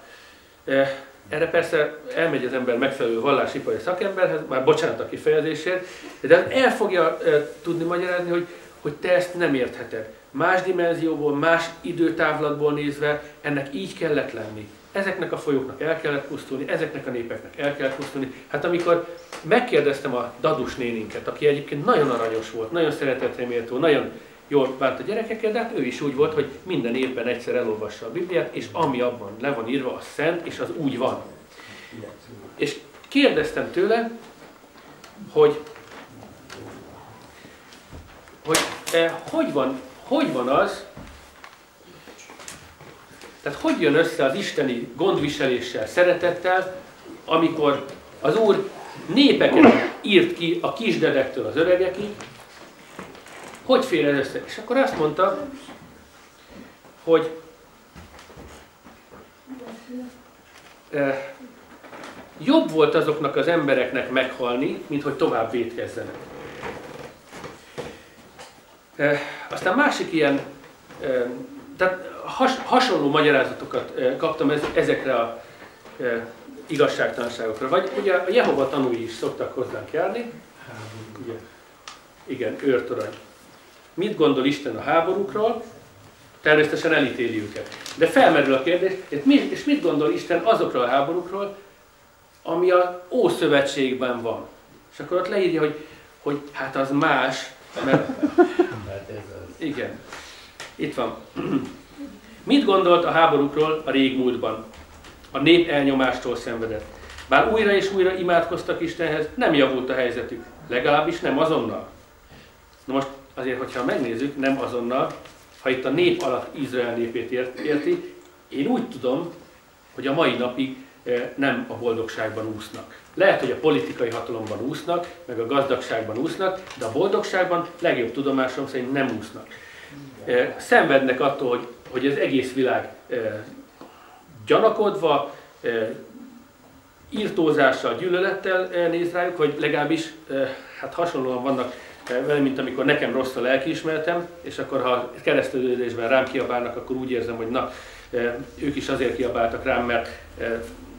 Speaker 1: Eh, erre persze elmegy az ember megfelelő vallásipari szakemberhez, már bocsánat a kifejezésért, de el fogja eh, tudni magyarázni, hogy, hogy te ezt nem értheted. Más dimenzióból, más időtávlatból nézve ennek így kellett lenni. Ezeknek a folyóknak el kellett pusztulni, ezeknek a népeknek el kellett pusztulni. Hát amikor megkérdeztem a Dadus néninket, aki egyébként nagyon aranyos volt, nagyon szeretetre nagyon jól bánt a gyerekekkel, de hát ő is úgy volt, hogy minden évben egyszer elolvassa a Bibliát, és ami abban le van írva, az szent, és az úgy van. És kérdeztem tőle, hogy, hogy eh, hogy, van, hogy van az, tehát hogy jön össze az isteni gondviseléssel, szeretettel, amikor az Úr népeket írt ki a kisdedektől az öregekig, hogy fér ez össze? És akkor azt mondta, hogy eh, jobb volt azoknak az embereknek meghalni, mint hogy tovább vétkezzenek. Eh, aztán másik ilyen, eh, tehát has, hasonló magyarázatokat eh, kaptam ez, ezekre a eh, igazságtalanságokra. Vagy ugye a Jehova tanúi is szoktak hozzánk járni. Ugye, igen, őrtorony. Mit gondol Isten a háborúkról? Természetesen elítéli őket. De felmerül a kérdés, és mit gondol Isten azokról a háborúkról, ami a Ószövetségben van? És akkor ott leírja, hogy, hogy hát az más, mert... Hát Igen. Itt van. Mit gondolt a háborúkról a régmúltban? A nép elnyomástól szenvedett. Bár újra és újra imádkoztak Istenhez, nem javult a helyzetük. Legalábbis nem azonnal. Na most azért, hogyha megnézzük, nem azonnal, ha itt a nép alatt Izrael népét érti, én úgy tudom, hogy a mai napig eh, nem a boldogságban úsznak. Lehet, hogy a politikai hatalomban úsznak, meg a gazdagságban úsznak, de a boldogságban legjobb tudomásom szerint nem úsznak. Eh, szenvednek attól, hogy, hogy az egész világ eh, gyanakodva, írtózással, gyűlölettel néz rájuk, vagy legalábbis hát hasonlóan vannak vele, mint amikor nekem rossz a lelkiismeretem, és akkor ha keresztülődésben rám kiabálnak, akkor úgy érzem, hogy na, ők is azért kiabáltak rám, mert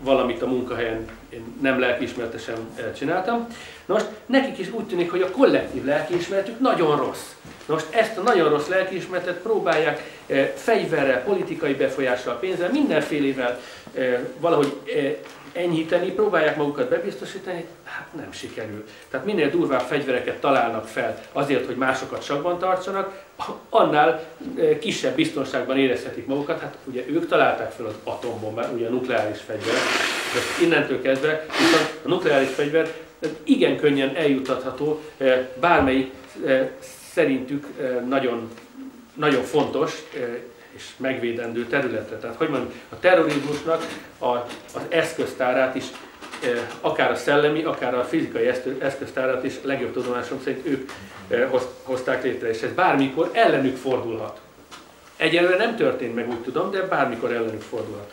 Speaker 1: valamit a munkahelyen én nem lelkiismeretesen csináltam. Na most nekik is úgy tűnik, hogy a kollektív lelkiismeretük nagyon rossz. Na most ezt a nagyon rossz lelkiismeretet próbálják fegyverrel, politikai befolyással, pénzzel, mindenfélével valahogy enyhíteni, próbálják magukat bebiztosítani, hát nem sikerül. Tehát minél durvább fegyvereket találnak fel azért, hogy másokat sakban tartsanak, annál e, kisebb biztonságban érezhetik magukat. Hát ugye ők találták fel az atombombát, ugye a nukleáris fegyver. De innentől kezdve viszont a nukleáris fegyver igen könnyen eljutatható e, bármelyik e, szerintük nagyon, nagyon fontos és megvédendő területre. Tehát, hogy mondjam, a terrorizmusnak a, az eszköztárát is, e, akár a szellemi, akár a fizikai eszköztárát is legjobb tudomásom szerint ők e, hozták létre, és ez bármikor ellenük fordulhat. Egyelőre nem történt meg, úgy tudom, de bármikor ellenük fordulhat.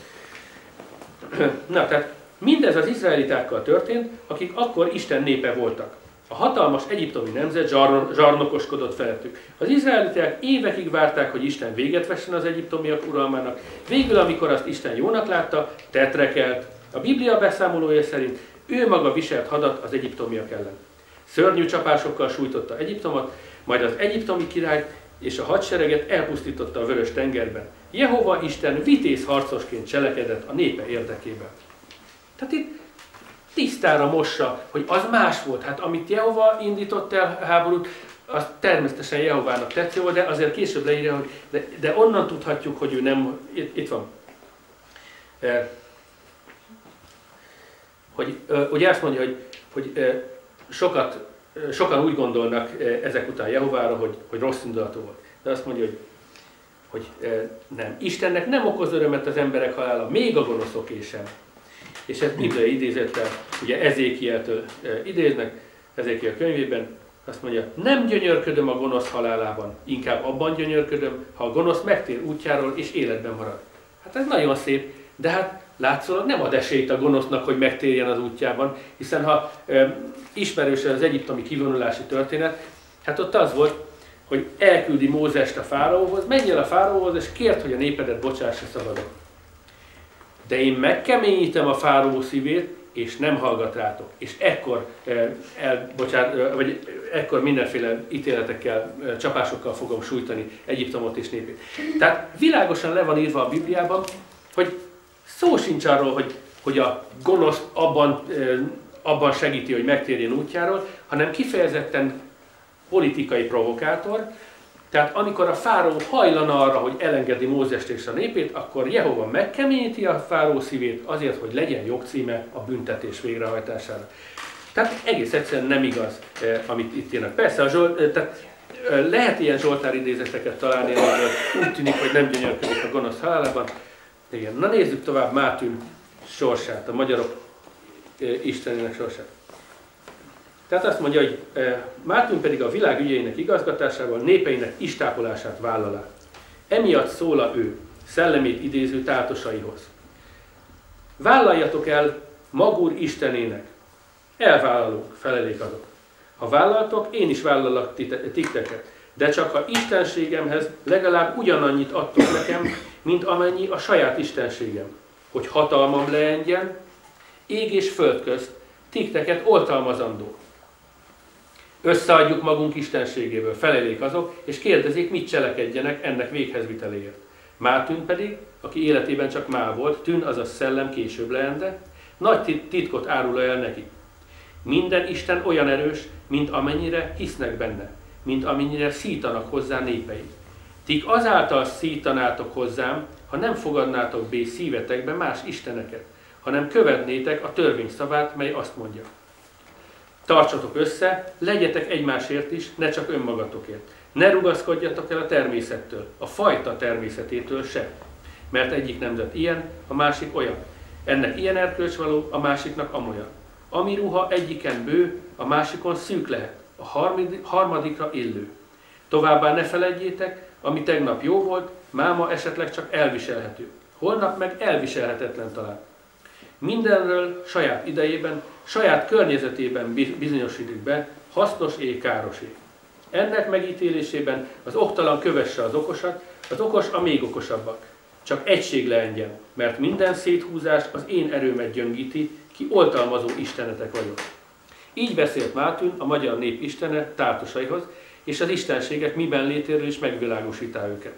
Speaker 1: <clears throat> Na, tehát mindez az izraelitákkal történt, akik akkor Isten népe voltak. A hatalmas egyiptomi nemzet zsarnokoskodott felettük. Az izraelitek évekig várták, hogy Isten véget vessen az egyiptomiak uralmának. Végül, amikor azt Isten jónak látta, tetrekelt. A Biblia beszámolója szerint ő maga viselt hadat az egyiptomiak ellen. Szörnyű csapásokkal sújtotta Egyiptomot, majd az egyiptomi király és a hadsereget elpusztította a vörös tengerben. Jehova Isten vitéz harcosként cselekedett a népe érdekében. Tehát itt tisztára mossa, hogy az más volt. Hát amit Jehova indított el háborút, az természetesen Jehovának tetsző volt, de azért később leírja, hogy de, de onnan tudhatjuk, hogy ő nem, itt, itt van. E, hogy, ugye azt mondja, hogy, hogy sokat, sokan úgy gondolnak ezek után Jehovára, hogy, hogy rossz indulatú volt. De azt mondja, hogy, hogy nem. Istennek nem okoz örömet az emberek halála, még a gonoszoké sem és ezt bibliai idézettel, ugye Ezékieltől idéznek, Ezékiel könyvében, azt mondja, nem gyönyörködöm a gonosz halálában, inkább abban gyönyörködöm, ha a gonosz megtér útjáról és életben marad. Hát ez nagyon szép, de hát látszólag nem ad esélyt a gonosznak, hogy megtérjen az útjában, hiszen ha e, ismerős az egyiptomi kivonulási történet, hát ott az volt, hogy elküldi Mózest a fáraóhoz, menj el a fáraóhoz, és kért, hogy a népedet bocsássa szabadon de én megkeményítem a fáraó szívét, és nem hallgat rátok. És ekkor, eh, el, bocsánat, eh, vagy ekkor mindenféle ítéletekkel, eh, csapásokkal fogom sújtani Egyiptomot és népét. Tehát világosan le van írva a Bibliában, hogy szó sincs arról, hogy, hogy a gonosz abban, abban segíti, hogy megtérjen útjáról, hanem kifejezetten politikai provokátor, tehát amikor a fáró hajlan arra, hogy elengedi Mózest és a népét, akkor Jehova megkeményíti a fáró szívét azért, hogy legyen jogcíme a büntetés végrehajtására. Tehát egész egyszerűen nem igaz, eh, amit itt írnak. Persze, a Zsolt, eh, tehát, eh, lehet ilyen Zsoltár idézeteket találni, ahol úgy tűnik, hogy nem gyönyörködik a gonosz halálában. Igen. Na nézzük tovább Mátűn sorsát, a magyarok eh, istenének sorsát. Tehát azt mondja, hogy Mártin pedig a világ ügyeinek igazgatásával népeinek istápolását vállal Emiatt szól a ő, szellemét idéző tátosaihoz. Vállaljatok el Magúr Istenének. Elvállalunk, felelék azok. Ha vállaltok, én is vállalak titeket. De csak ha istenségemhez legalább ugyanannyit adtok nekem, mint amennyi a saját istenségem. Hogy hatalmam leengyen, ég és föld közt, tikteket oltalmazandó. Összeadjuk magunk istenségéből, felelék azok, és kérdezik, mit cselekedjenek ennek véghezviteléért. Mátűn pedig, aki életében csak má volt, tűn az a szellem később leende, nagy titkot árul el neki. Minden Isten olyan erős, mint amennyire hisznek benne, mint amennyire szítanak hozzá népei. Tik azáltal szítanátok hozzám, ha nem fogadnátok be szívetekbe más isteneket, hanem követnétek a törvény szavát, mely azt mondja. Tartsatok össze, legyetek egymásért is, ne csak önmagatokért. Ne rugaszkodjatok el a természettől, a fajta természetétől se. Mert egyik nemzet ilyen, a másik olyan. Ennek ilyen erkölcs való, a másiknak amolyan. Ami ruha egyiken bő, a másikon szűk lehet, a harmadikra illő. Továbbá ne felejtjétek, ami tegnap jó volt, máma esetleg csak elviselhető. Holnap meg elviselhetetlen talán. Mindenről saját idejében, saját környezetében bizonyosítik be, hasznos é, káros é. Ennek megítélésében az oktalan kövesse az okosat, az okos a még okosabbak. Csak egység leengyen, mert minden széthúzás az én erőmet gyöngíti, ki oltalmazó istenetek vagyok. Így beszélt Mátűn, a magyar nép istene tártosaihoz, és az istenségek miben létéről is megvilágosítá őket.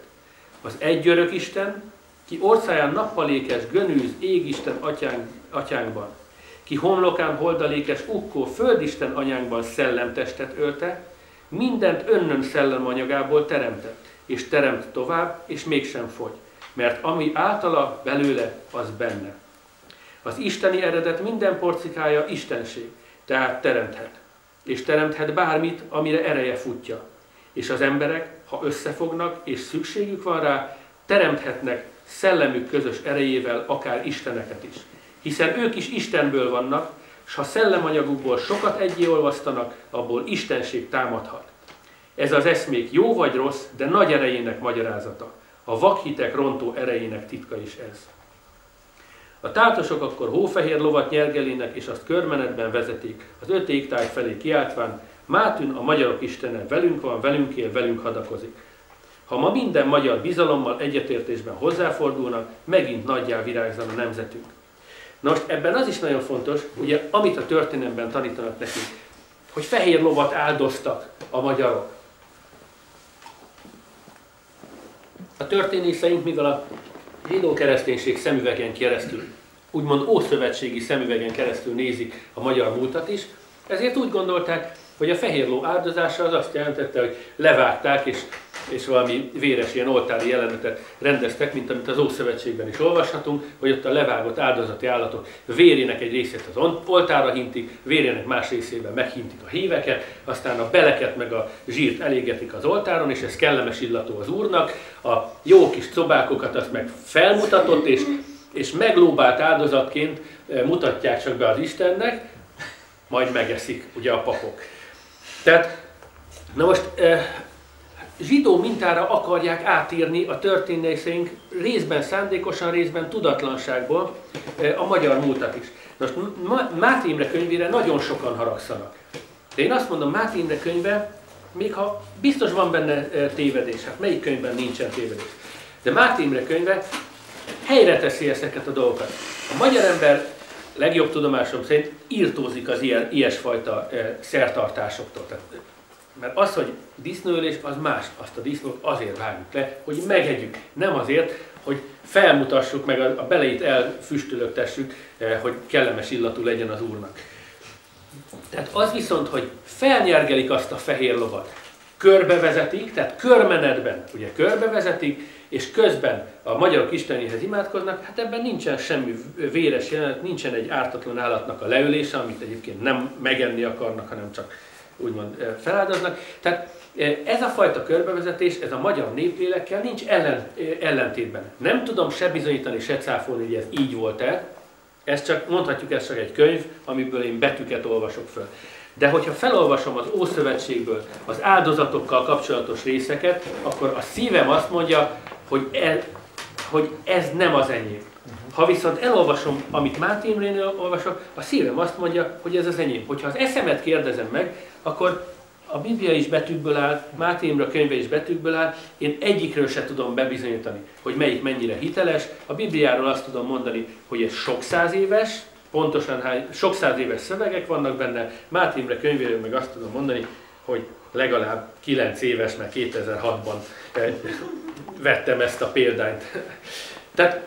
Speaker 1: Az egy Isten, ki orszáján nappalékes, gönűz, égisten atyánk, atyánkban, ki homlokán holdalékes, ukkó, földisten anyánkban szellemtestet ölte, mindent önnön szellemanyagából teremtett, és teremt tovább, és mégsem fogy, mert ami általa belőle, az benne. Az isteni eredet minden porcikája istenség, tehát teremthet. És teremthet bármit, amire ereje futja. És az emberek, ha összefognak és szükségük van rá, teremthetnek szellemük közös erejével akár isteneket is. Hiszen ők is Istenből vannak, és ha szellemanyagukból sokat egyé olvasztanak, abból istenség támadhat. Ez az eszmék jó vagy rossz, de nagy erejének magyarázata. A vakhitek rontó erejének titka is ez. A tátosok akkor hófehér lovat nyergelének, és azt körmenetben vezetik, az öt égtáj felé kiáltván, Mátűn a magyarok istene velünk van, velünk él, velünk hadakozik. Ha ma minden magyar bizalommal, egyetértésben hozzáfordulnak, megint nagyjá virágzan a nemzetünk. Na most ebben az is nagyon fontos, ugye, amit a történelemben tanítanak nekünk, hogy fehér lovat áldoztak a magyarok. A történészeink, mivel a zsidó kereszténység szemüvegen keresztül, úgymond ószövetségi szemüvegen keresztül nézik a magyar múltat is, ezért úgy gondolták, hogy a fehér ló áldozása az azt jelentette, hogy levágták és, és valami véres ilyen oltári jelenetet rendeztek, mint amit az Ószövetségben is olvashatunk, hogy ott a levágott áldozati állatok vérének egy részét az oltára hintik, vérének más részében meghintik a híveket, aztán a beleket meg a zsírt elégetik az oltáron, és ez kellemes illatú az úrnak, a jó kis szobákokat azt meg felmutatott, és, és meglóbált áldozatként eh, mutatják csak be az Istennek, majd megeszik ugye a papok. Tehát, na most zsidó mintára akarják átírni a történészeink részben szándékosan, részben tudatlanságból a magyar múltat is. Most Máté Imre könyvére nagyon sokan haragszanak. De én azt mondom, Máté Imre könyve, még ha biztos van benne tévedés, hát melyik könyvben nincsen tévedés. De Máté Imre könyve helyre teszi ezeket a dolgokat. A magyar ember legjobb tudomásom szerint írtózik az ilyen, ilyesfajta e, szertartásoktól. Tehát, mert az, hogy disznőlés, az más. Azt a disznót azért vágjuk le, hogy megegyük. Nem azért, hogy felmutassuk, meg a, beleit elfüstölögtessük, e, hogy kellemes illatú legyen az úrnak. Tehát az viszont, hogy felnyergelik azt a fehér lovat, körbevezetik, tehát körmenetben, ugye körbevezetik, és közben a magyarok istenéhez imádkoznak, hát ebben nincsen semmi véres jelenet, nincsen egy ártatlan állatnak a leülése, amit egyébként nem megenni akarnak, hanem csak úgymond feláldoznak. Tehát eh, ez a fajta körbevezetés, ez a magyar néplélekkel nincs ellen, ellentétben. Nem tudom se bizonyítani, se cáfolni, hogy ez így volt-e. Ez csak, mondhatjuk, ez csak egy könyv, amiből én betűket olvasok föl. De hogyha felolvasom az Ószövetségből az áldozatokkal kapcsolatos részeket, akkor a szívem azt mondja, hogy, el, hogy ez nem az enyém. Ha viszont elolvasom, amit Máté Imrénél olvasok, a szívem azt mondja, hogy ez az enyém. Hogyha az eszemet kérdezem meg, akkor a Biblia is betűkből áll, Máté Imre könyve is betűkből áll, én egyikről se tudom bebizonyítani, hogy melyik mennyire hiteles. A Bibliáról azt tudom mondani, hogy ez sok száz éves, pontosan hány, sok száz éves szövegek vannak benne, Máté Imre könyvéről meg azt tudom mondani, hogy legalább 9 éves, mert 2006-ban eh, vettem ezt a példányt. Tehát,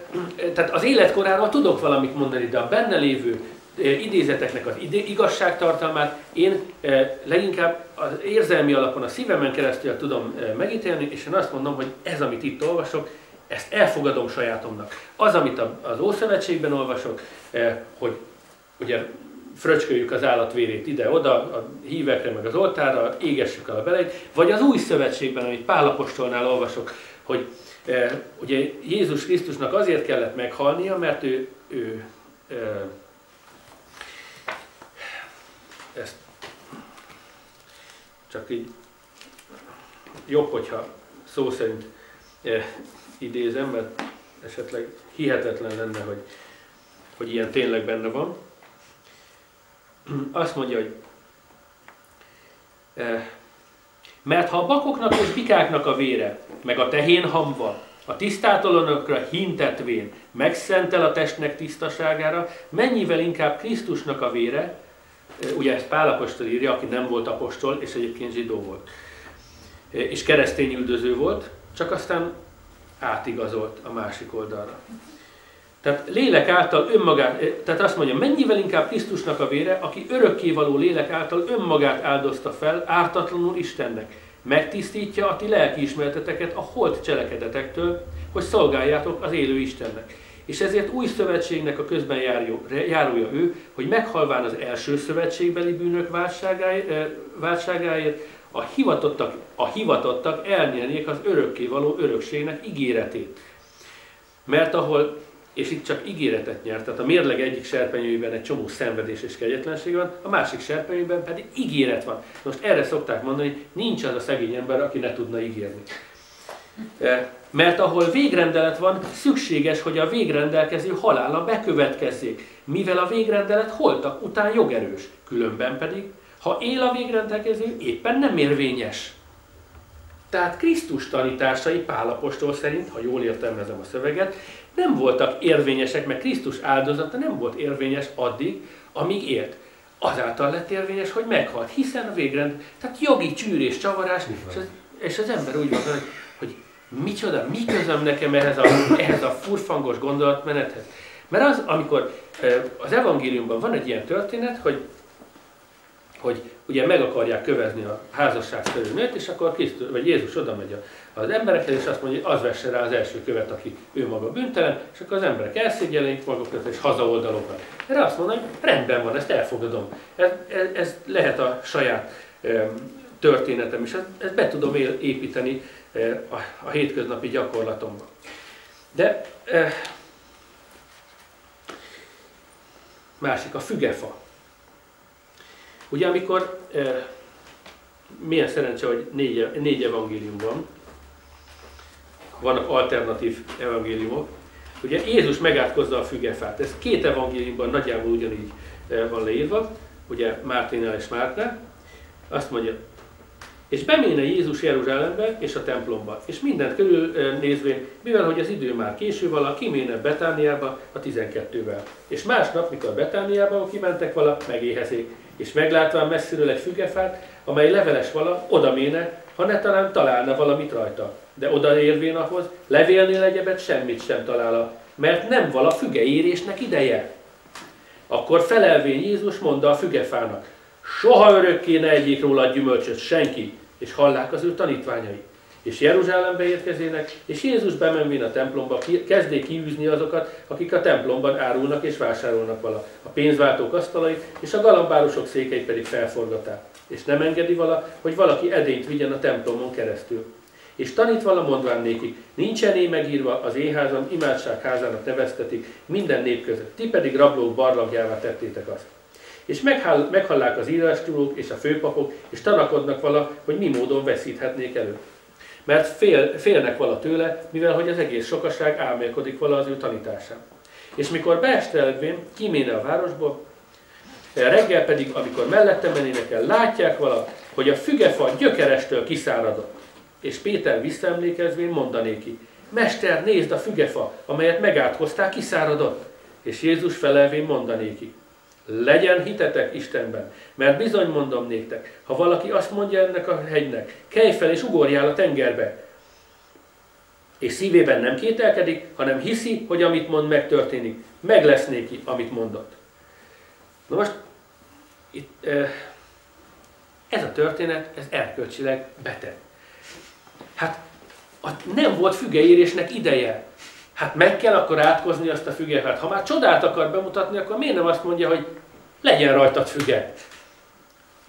Speaker 1: tehát az életkoráról tudok valamit mondani, de a benne lévő eh, idézeteknek az igazságtartalmát én eh, leginkább az érzelmi alapon, a szívemen keresztül tudom megítélni, és én azt mondom, hogy ez, amit itt olvasok, ezt elfogadom sajátomnak. Az, amit az Ószövetségben olvasok, hogy ugye fröcsköljük az állatvérét ide-oda, a hívekre, meg az oltára, égessük el a beleit, vagy az új szövetségben, amit Pálapostolnál olvasok, hogy ugye Jézus Krisztusnak azért kellett meghalnia, mert ő, ő ezt csak így jobb, hogyha szó szerint idézem, mert esetleg hihetetlen lenne, hogy, hogy ilyen tényleg benne van. Azt mondja, hogy mert ha a bakoknak és bikáknak a vére, meg a tehén hamva, a tisztátalanokra hintetvén megszentel a testnek tisztaságára, mennyivel inkább Krisztusnak a vére, ugye ezt Pál apostol írja, aki nem volt apostol, és egyébként zsidó volt, és keresztény üldöző volt, csak aztán átigazolt a másik oldalra. Tehát lélek által önmagát, eh, tehát azt mondja, mennyivel inkább Krisztusnak a vére, aki örökkévaló lélek által önmagát áldozta fel ártatlanul Istennek. Megtisztítja a ti lelkiismereteteket a holt cselekedetektől, hogy szolgáljátok az élő Istennek. És ezért új szövetségnek a közben járó, járója ő, hogy meghalván az első szövetségbeli bűnök válságáért, eh, válságáért a hivatottak, a hivatottak elnyernék az örökkévaló örökségnek ígéretét. Mert ahol és itt csak ígéretet nyert. Tehát a mérleg egyik serpenyőjében egy csomó szenvedés és kegyetlenség van, a másik serpenyőben pedig ígéret van. Most erre szokták mondani, hogy nincs az a szegény ember, aki ne tudna ígérni. E, mert ahol végrendelet van, szükséges, hogy a végrendelkező halála bekövetkezzék, mivel a végrendelet holtak után jogerős, különben pedig, ha él a végrendelkező, éppen nem érvényes. Tehát Krisztus tanításai Pálapostól szerint, ha jól értelmezem a szöveget, nem voltak érvényesek, mert Krisztus áldozata nem volt érvényes addig, amíg élt. Azáltal lett érvényes, hogy meghalt, hiszen a végrend, tehát jogi csűrés, csavarás, és az, és az ember úgy van, hogy, hogy micsoda, mi közöm nekem ehhez a, ehhez a furfangos gondolatmenethez. Mert az, amikor az evangéliumban van egy ilyen történet, hogy, hogy ugye meg akarják kövezni a házasságszerű nőt, és akkor Krisztus, vagy Jézus oda megy az emberekhez, és azt mondja, hogy az vesse rá az első követ, aki ő maga büntelen, és akkor az emberek elszégyelik magukat, és hazaoldalokra. Erre azt mondom, hogy rendben van, ezt elfogadom. Ez, ez, ez lehet a saját e, történetem, és ezt, ezt be tudom építeni e, a, a hétköznapi gyakorlatomba. De e, másik, a fügefa. Ugye amikor, e, milyen szerencse, hogy négy, négy evangélium van, vannak alternatív evangéliumok. Ugye Jézus megátkozza a fügefát. Ez két evangéliumban nagyjából ugyanígy van leírva, ugye Márténál és Mártnál. Azt mondja, és beméne Jézus Jeruzsálembe és a templomba, és mindent körül nézvén, mivel hogy az idő már késő vala, kiméne Betániába a 12-vel. És másnap, mikor Betániába kimentek vala, megéhezik és meglátván messziről egy fügefát, amely leveles vala, oda méne, ha ne talán találna valamit rajta. De odaérvén ahhoz, levélnél egyebet semmit sem talál, mert nem vala fügeérésnek ideje. Akkor felelvén Jézus mondta a fügefának, soha örökké ne egyik róla a gyümölcsöt senki, és hallák az ő tanítványai. És Jeruzsálembe érkezének, és Jézus bemenvén a templomba, kezdé kiűzni azokat, akik a templomban árulnak és vásárolnak vala. A pénzváltók asztalait, és a galambárosok székeit pedig felforgatták. És nem engedi vala, hogy valaki edényt vigyen a templomon keresztül. És tanít vala mondván néki, nincsené megírva az éházam imádságházának neveztetik minden nép között. Ti pedig rablók barlangjává tettétek azt. És meghall, meghallák az írástudók és a főpapok, és tanakodnak vala, hogy mi módon veszíthetnék elő. Mert fél, félnek vala tőle, mivel hogy az egész sokaság álmélkodik vala az ő tanításán. És mikor beestelvén kiméne a városból, reggel pedig, amikor mellette mennének el, látják vala, hogy a fügefa gyökerestől kiszáradott. És Péter visszaemlékezvén mondanéki, Mester, nézd a fügefa, amelyet megátkozták, kiszáradott. És Jézus felelvén mondanéki, legyen hitetek Istenben, mert bizony mondom néktek, ha valaki azt mondja ennek a hegynek, kelj fel és ugorjál a tengerbe, és szívében nem kételkedik, hanem hiszi, hogy amit mond megtörténik, meg lesz néki, amit mondott. Na most, itt, ez a történet, ez erkölcsileg beteg. Hát nem volt fügeérésnek ideje. Hát meg kell akkor átkozni azt a fügefát. Ha már csodát akar bemutatni, akkor miért nem azt mondja, hogy legyen rajtad füge?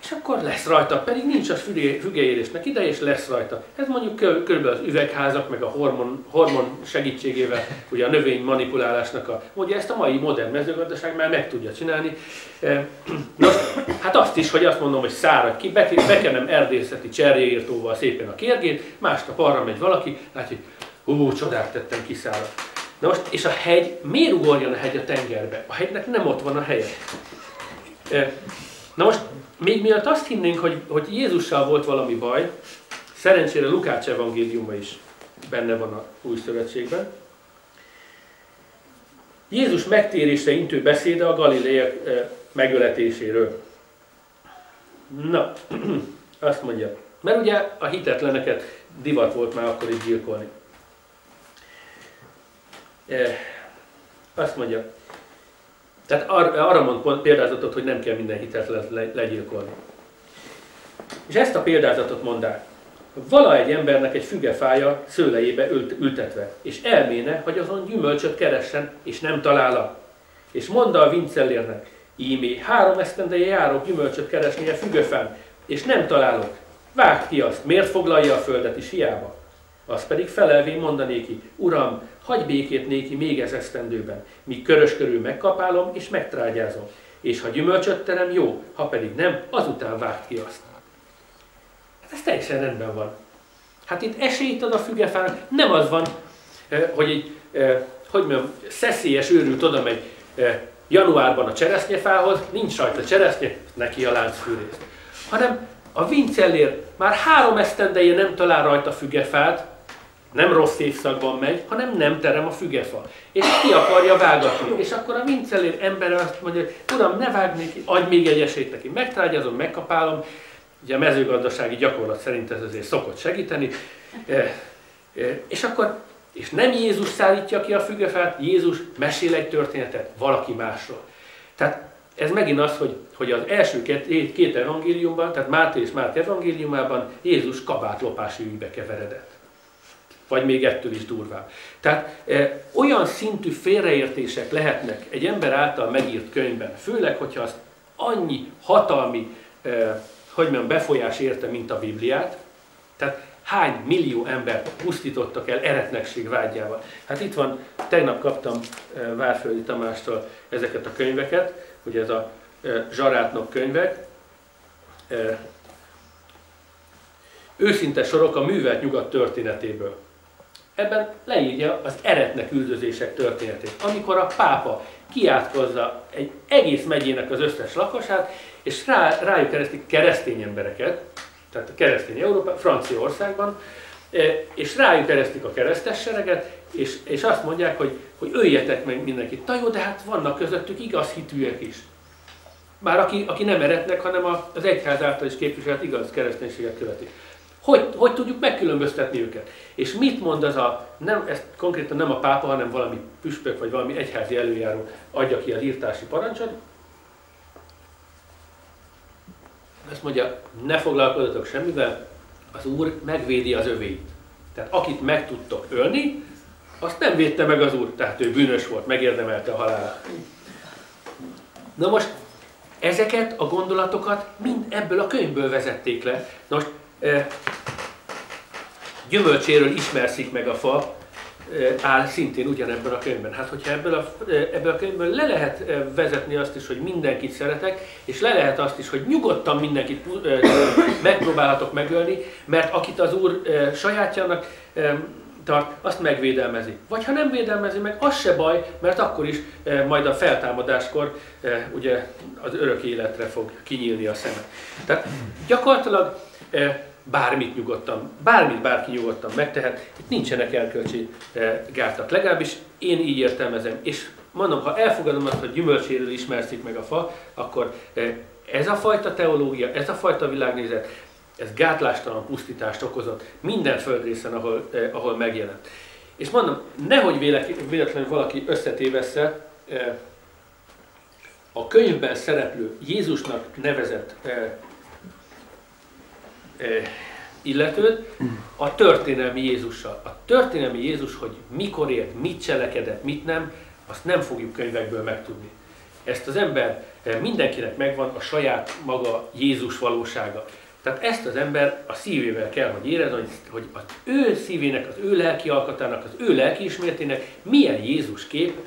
Speaker 1: És akkor lesz rajta, pedig nincs a fügeérésnek ideje, és lesz rajta. Ez mondjuk körülbelül az üvegházak, meg a hormon, hormon segítségével, ugye a növény manipulálásnak a, ugye ezt a mai modern mezőgazdaság már meg tudja csinálni. E, <clears throat> nos, hát azt is, hogy azt mondom, hogy szárad ki, bekenem erdészeti cserjéírtóval szépen a kérgét, másnap arra megy valaki, látja, hogy hú, csodát tettem, kiszárad. Na most, és a hegy, miért ugorjon a hegy a tengerbe? A hegynek nem ott van a helye. Na most, még miatt azt hinnénk, hogy, hogy Jézussal volt valami baj, szerencsére Lukács evangéliuma is benne van a új szövetségben. Jézus megtérésre intő beszéde a galileiak eh, megöletéséről. Na, <clears throat> azt mondja, mert ugye a hitetleneket divat volt már akkor is gyilkolni. Eh, azt mondja, tehát ar- arra mond példázatot, hogy nem kell minden hitetlen legyilkolni. És ezt a példázatot mondták. Vala egy embernek egy fügefája szőlejébe ült, ültetve, és elméne, hogy azon gyümölcsöt keressen, és nem találja. És mondta a vincellérnek, ímé, három esztendeje járok gyümölcsöt keresni a fügefán, és nem találok. Vágd ki azt, miért foglalja a földet is hiába? Az pedig felelvén mondanéki, Uram, hagy békét néki még ez esztendőben, míg körös körül megkapálom és megtrágyázom. És ha gyümölcsöt terem, jó, ha pedig nem, azután vágt ki azt. Hát ez teljesen rendben van. Hát itt esélyt ad a fügefának, nem az van, hogy egy, hogy mondjam, szeszélyes őrült oda megy januárban a cseresznyefához, nincs rajta cseresznye, neki a láncfűrészt. Hanem a vincellér már három esztendeje nem talál rajta fügefát, nem rossz évszakban megy, hanem nem terem a fügefa. És ki akarja vágatni. És akkor a vincelér ember azt mondja, hogy uram, ne vágj neki, adj még egy esélyt neki. Megtrágyazom, megkapálom. Ugye a mezőgazdasági gyakorlat szerint ez azért szokott segíteni. E, e, és akkor, és nem Jézus szállítja ki a fügefát, Jézus mesél egy történetet valaki másról. Tehát ez megint az, hogy, hogy az első két, két evangéliumban, tehát Máté és Márk evangéliumában Jézus kabátlopási ügybe keveredett vagy még ettől is durvább. Tehát e, olyan szintű félreértések lehetnek egy ember által megírt könyvben, főleg, hogyha azt annyi hatalmi, e, hogy mondjam, befolyás érte, mint a Bibliát, tehát hány millió embert pusztítottak el eretnekség vágyával. Hát itt van, tegnap kaptam e, Várföldi Tamástól ezeket a könyveket, ugye ez a e, Zsarátnok könyvek, e, őszinte sorok a művelt nyugat történetéből ebben leírja az eretnek üldözések történetét. Amikor a pápa kiátkozza egy egész megyének az összes lakosát, és rá, rájuk keresztik keresztény embereket, tehát a keresztény Európa, Franciaországban, e, és rájuk keresztik a keresztes sereget, és, és azt mondják, hogy, hogy öljetek meg mindenkit. Na jó, de hát vannak közöttük igaz hitűek is. Bár aki, aki nem eretnek, hanem az egyház által is képviselt igaz kereszténységet követik. Hogy, hogy tudjuk megkülönböztetni őket? És mit mond az a, nem, ezt konkrétan nem a pápa, hanem valami püspök vagy valami egyházi előjáró adja ki az írtási parancsot? Azt mondja, ne foglalkozzatok semmivel, az Úr megvédi az övéit. Tehát akit meg tudtok ölni, azt nem védte meg az Úr, tehát ő bűnös volt, megérdemelte a halálát. Na most ezeket a gondolatokat mind ebből a könyvből vezették le. Most gyümölcséről ismerszik meg a fa, áll szintén ugyanebben a könyvben. Hát, hogyha ebből a, ebből a könyvből le lehet vezetni azt is, hogy mindenkit szeretek, és le lehet azt is, hogy nyugodtan mindenkit megpróbálhatok megölni, mert akit az Úr sajátjának tart, azt megvédelmezi. Vagy ha nem védelmezi meg, az se baj, mert akkor is majd a feltámadáskor ugye az örök életre fog kinyílni a szeme. Tehát gyakorlatilag bármit nyugodtan, bármit bárki nyugodtan megtehet, itt nincsenek elkölcsi eh, gátak. Legalábbis én így értelmezem. És mondom, ha elfogadom azt, hogy gyümölcséről ismerszik meg a fa, akkor eh, ez a fajta teológia, ez a fajta világnézet, ez gátlástalan pusztítást okozott minden földrészen, ahol, eh, ahol megjelent. És mondom, nehogy véletlenül valaki összetévessze a könyvben szereplő Jézusnak nevezett illetőt a történelmi Jézussal. A történelmi Jézus, hogy mikor élt, mit cselekedett, mit nem, azt nem fogjuk könyvekből megtudni. Ezt az ember mindenkinek megvan a saját maga Jézus valósága. Tehát ezt az ember a szívével kell, hogy érezze, hogy, hogy az ő szívének, az ő lelki alkatának, az ő lelki ismertének milyen Jézus kép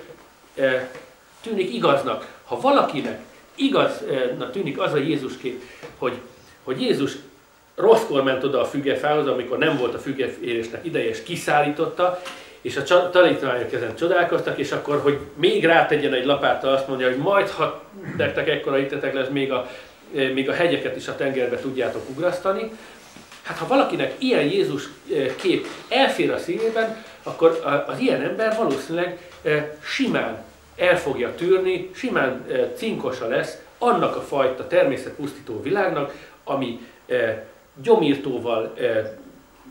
Speaker 1: tűnik igaznak. Ha valakinek igaznak tűnik az a Jézus kép, hogy, hogy Jézus rosszkor ment oda a fügefához, amikor nem volt a fügeférésnek ideje, és kiszállította, és a tanítványok ezen csodálkoztak, és akkor, hogy még rátegyen egy lapáttal, azt mondja, hogy majd, ha nektek ekkora itetek lesz, még a, még a hegyeket is a tengerbe tudjátok ugrasztani. Hát ha valakinek ilyen Jézus kép elfér a szívében, akkor az ilyen ember valószínűleg simán el fogja tűrni, simán cinkosa lesz annak a fajta természetpusztító világnak, ami gyomírtóval,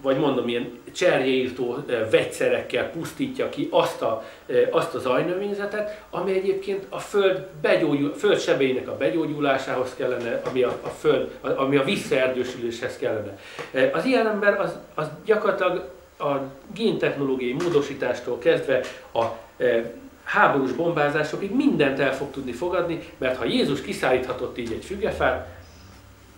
Speaker 1: vagy mondom, ilyen cserjeírtó vegyszerekkel pusztítja ki azt a, azt a zajnövényzetet, ami egyébként a föld, begyógyul, föld sebeinek a begyógyulásához kellene, ami a, a, föld, ami a visszaerdősüléshez kellene. Az ilyen ember az, az gyakorlatilag a géntechnológiai módosítástól kezdve a háborús bombázásokig mindent el fog tudni fogadni, mert ha Jézus kiszállíthatott így egy fügefát,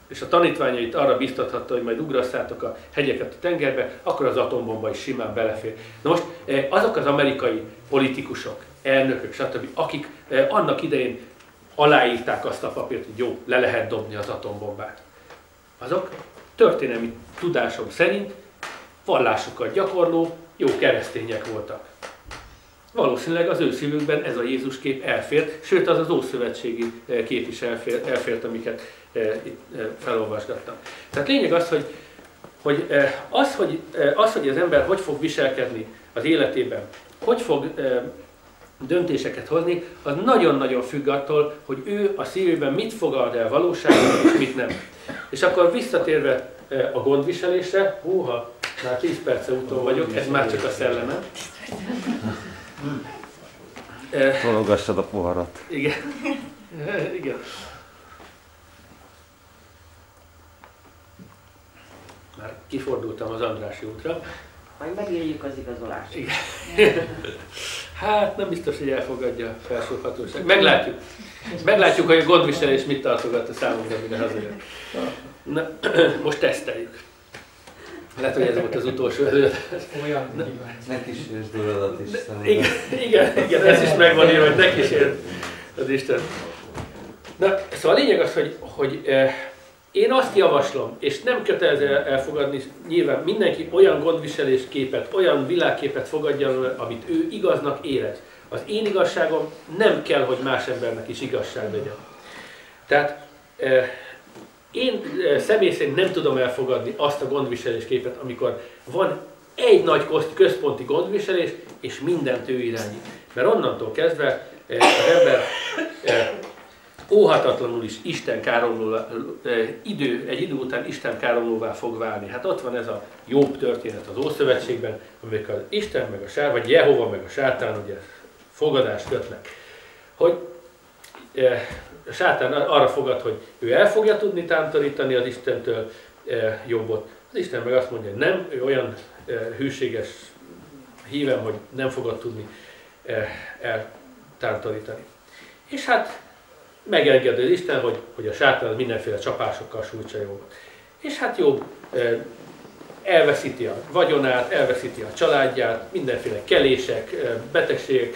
Speaker 1: és a tanítványait arra biztathatta, hogy majd ugrasszátok a hegyeket a tengerbe, akkor az atombomba is simán belefér. Na most eh, azok az amerikai politikusok, elnökök, stb., akik eh, annak idején aláírták azt a papírt, hogy jó, le lehet dobni az atombombát. Azok történelmi tudásom szerint vallásukat gyakorló, jó keresztények voltak. Valószínűleg az ő szívükben ez a Jézus kép elfért, sőt az az ószövetségi eh, kép is elfért, elfért amiket eh, itt eh, felolvasgattam. Tehát lényeg az, hogy, hogy, az, hogy az, hogy az ember hogy fog viselkedni az életében, hogy fog döntéseket hozni, az nagyon-nagyon függ attól, hogy ő a szívében mit fogad el valóságban, és mit nem. És akkor visszatérve a gondviselésre, húha, már 10 perce utól vagyok, ez már csak a szellemem.
Speaker 4: Tologassad a poharat.
Speaker 1: Igen. Igen. Már kifordultam az Andrási útra.
Speaker 5: Majd megéljük az igazolást. Igen.
Speaker 1: Hát nem biztos, hogy elfogadja a felsőhatóság. Meglátjuk. Meglátjuk, hogy a gondviselés mit tartogat a számunkra, mire hazajön. Na, <clears throat> most teszteljük. Lehet, hogy ez volt az utolsó
Speaker 2: Olyan
Speaker 4: Ne kísérsz duradat is
Speaker 1: igen, igen, igen, ez is megvan írva, hogy ne kísérd az Isten. Na, szóval a lényeg az, hogy, hogy eh, én azt javaslom, és nem kötelező elfogadni, nyilván mindenki olyan gondviselés képet, olyan világképet fogadja, amit ő igaznak érez. Az én igazságom nem kell, hogy más embernek is igazság legyen. Tehát eh, én személy szerint nem tudom elfogadni azt a gondviselés képet, amikor van egy nagy központi gondviselés, és mindent ő irányít. Mert onnantól kezdve az ember óhatatlanul is Isten káromló, idő, egy idő után Isten káromlóvá fog válni. Hát ott van ez a jobb történet az Ószövetségben, amikor Isten meg a sár, vagy Jehova meg a sátán ugye fogadást kötnek. Hogy a sátán arra fogad, hogy ő el fogja tudni tántorítani az Istentől e, jobbot. Az Isten meg azt mondja, hogy nem, ő olyan e, hűséges hívem, hogy nem fogad tudni e, eltántorítani. És hát megengedi az Isten, hogy, hogy a sátán mindenféle csapásokkal sújtsa jobbot. És hát jobb elveszíti a vagyonát, elveszíti a családját, mindenféle kelések, betegségek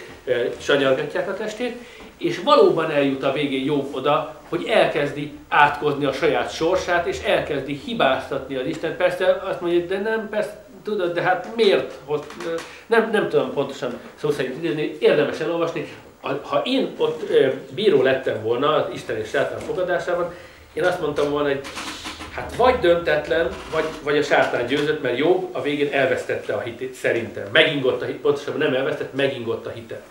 Speaker 1: sanyargatják a testét, és valóban eljut a végén Jobb oda, hogy elkezdi átkozni a saját sorsát, és elkezdi hibáztatni az Isten. Persze azt mondja, de nem, persze, tudod, de hát miért? Hogy, nem, nem tudom pontosan szó szerint idézni, érdemes elolvasni. Ha én ott bíró lettem volna az Isten és sátán fogadásában, én azt mondtam volna, hogy hát vagy döntetlen, vagy, vagy a sátán győzött, mert Jobb a végén elvesztette a hitét, szerintem. Megingott a hitét, pontosabban nem elvesztett, megingott a hitet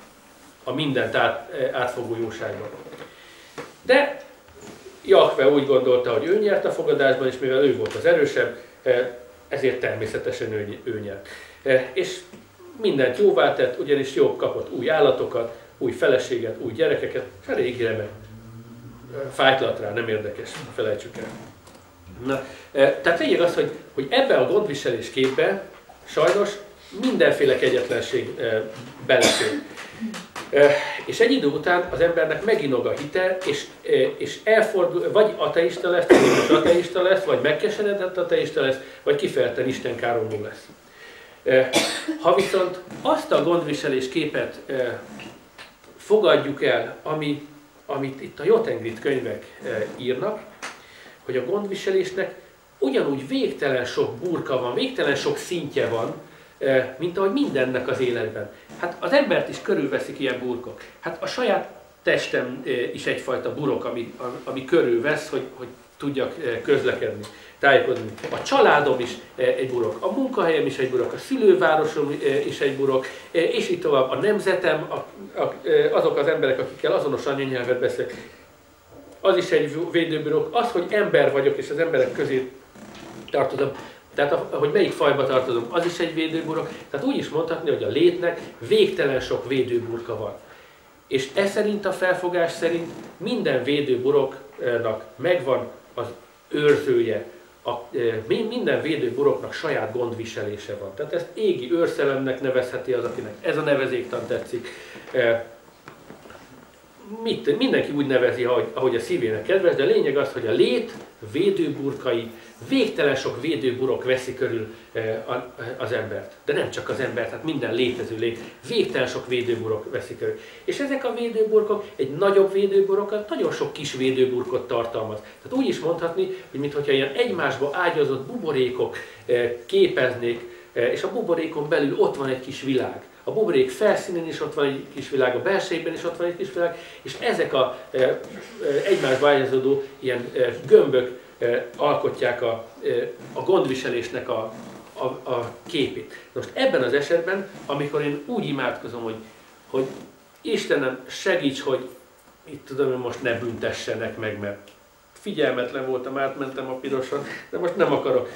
Speaker 1: a mindent át, átfogó jóságban. De Jakve úgy gondolta, hogy ő nyert a fogadásban, és mivel ő volt az erősebb, eh, ezért természetesen ő, ő nyert. Eh, és mindent jóvá tett, ugyanis jobb kapott új állatokat, új feleséget, új gyerekeket, és a régire meg fájtlat rá, nem érdekes, felejtsük el. Na, tehát lényeg az, hogy, hogy ebbe a gondviselés képbe sajnos mindenféle kegyetlenség belefér. És egy idő után az embernek meginog a hite, és, és elfordul, vagy ateista lesz, vagy ateista lesz, vagy megkeseredett ateista lesz, vagy kifejezetten Isten káromló lesz. Ha viszont azt a gondviselés képet fogadjuk el, ami, amit itt a Jotengrit könyvek írnak, hogy a gondviselésnek ugyanúgy végtelen sok burka van, végtelen sok szintje van, mint ahogy mindennek az életben. Hát az embert is körülveszik ilyen burkok. Hát a saját testem is egyfajta burok, ami, ami körülvesz, hogy, hogy tudjak közlekedni, tájékozni. A családom is egy burok, a munkahelyem is egy burok, a szülővárosom is egy burok, és így tovább. A nemzetem, a, a, azok az emberek, akikkel azonos anyanyelvet beszélek, az is egy védőburok. Az, hogy ember vagyok, és az emberek közé tartozom, tehát, hogy melyik fajba tartozom, az is egy védőburok. Tehát úgy is mondhatni, hogy a létnek végtelen sok védőburka van. És ez szerint a felfogás szerint minden védőburoknak megvan az őrzője, a, e, minden védőburoknak saját gondviselése van. Tehát ezt égi őrszelemnek nevezheti az, akinek ez a nevezéktan tetszik. E, mit, mindenki úgy nevezi, ahogy, ahogy a szívének kedves, de a lényeg az, hogy a lét védőburkai Végtelen sok védőburok veszi körül eh, az embert. De nem csak az embert, hát minden létező lét. Végtelen sok védőburok veszi körül. És ezek a védőburkok egy nagyobb védőburokat nagyon sok kis védőburkot tartalmaz. Tehát úgy is mondhatni, hogy mintha ilyen egymásba ágyazott buborékok eh, képeznék, eh, és a buborékon belül ott van egy kis világ. A buborék felszínén is ott van egy kis világ, a belsejében is ott van egy kis világ, és ezek a egymásba ágyazódó ilyen gömbök alkotják a, a gondviselésnek a, a, a képét. Most ebben az esetben, amikor én úgy imádkozom, hogy, hogy Istenem, segíts, hogy itt tudom, hogy most ne büntessenek meg, mert figyelmetlen voltam, átmentem a piroson, de most nem akarok.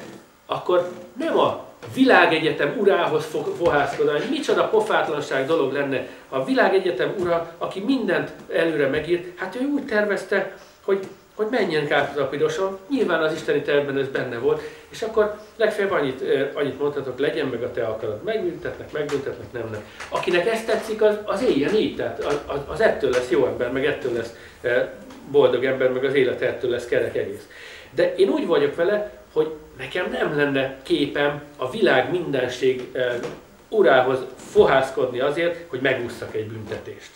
Speaker 1: Akkor nem a világegyetem urához fog fohászkodni, micsoda pofátlanság dolog lenne. A világegyetem ura, aki mindent előre megírt, hát ő úgy tervezte, hogy hogy menjen át a piroson, nyilván az isteni tervben ez benne volt, és akkor legfeljebb annyit, annyit mondhatok, legyen meg a te akarat. Megbüntetnek, megbüntetnek, nem, nem. Akinek ez tetszik, az, az éljen így, tehát az, az ettől lesz jó ember, meg ettől lesz boldog ember, meg az élet ettől lesz kerek egész. De én úgy vagyok vele, hogy nekem nem lenne képem a világ mindenség urához fohászkodni azért, hogy megúszszak egy büntetést.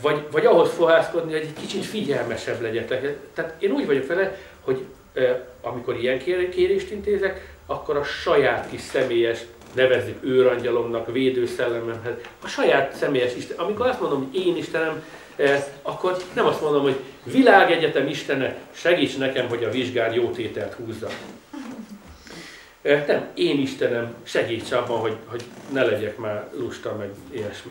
Speaker 1: Vagy, vagy ahhoz fohászkodni, hogy egy kicsit figyelmesebb legyetek. Tehát én úgy vagyok vele, hogy amikor ilyen kérést intézek, akkor a saját kis személyes, nevezzük őrangyalomnak, védőszellememhez, a saját személyes Isten. Amikor azt mondom, hogy én Istenem, akkor nem azt mondom, hogy világegyetem Istene, segíts nekem, hogy a vizsgán jó tételt húzza. Nem, én Istenem, segíts abban, hogy, hogy ne legyek már lusta, meg ilyesmi.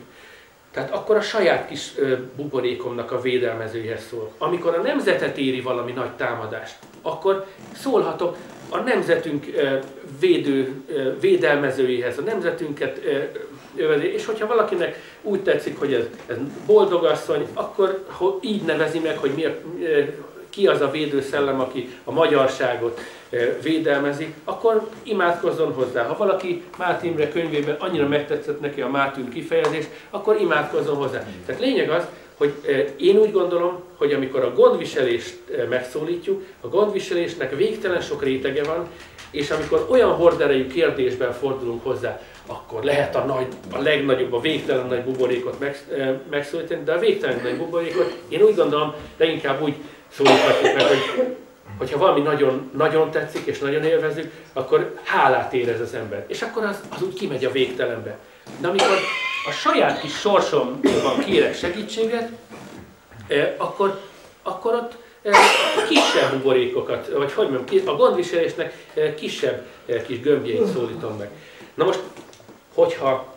Speaker 1: Tehát akkor a saját kis buborékomnak a védelmezőjéhez szól. Amikor a nemzetet éri valami nagy támadás, akkor szólhatok a nemzetünk védő, védelmezőjéhez, a nemzetünket és hogyha valakinek úgy tetszik, hogy ez, ez boldogasszony, akkor így nevezi meg, hogy mi a, ki az a védőszellem, aki a magyarságot védelmezi, akkor imádkozzon hozzá. Ha valaki Máté Imre könyvében annyira megtetszett neki a Mátűn kifejezés, akkor imádkozzon hozzá. Tehát lényeg az, hogy én úgy gondolom, hogy amikor a gondviselést megszólítjuk, a gondviselésnek végtelen sok rétege van, és amikor olyan horderejű kérdésben fordulunk hozzá, akkor lehet a, nagy, a legnagyobb, a végtelen nagy buborékot megszólítani, de a végtelen nagy buborékot én úgy gondolom, de inkább úgy szólíthatjuk meg, hogy hogyha valami nagyon, nagyon tetszik és nagyon élvezzük, akkor hálát érez az ember. És akkor az, az úgy kimegy a végtelenbe. De amikor a saját kis sorsomban kérek segítséget, eh, akkor, akkor ott eh, kisebb buborékokat, vagy hogy mondjam, a gondviselésnek eh, kisebb kis gömbjeit szólítom meg. Na most, hogyha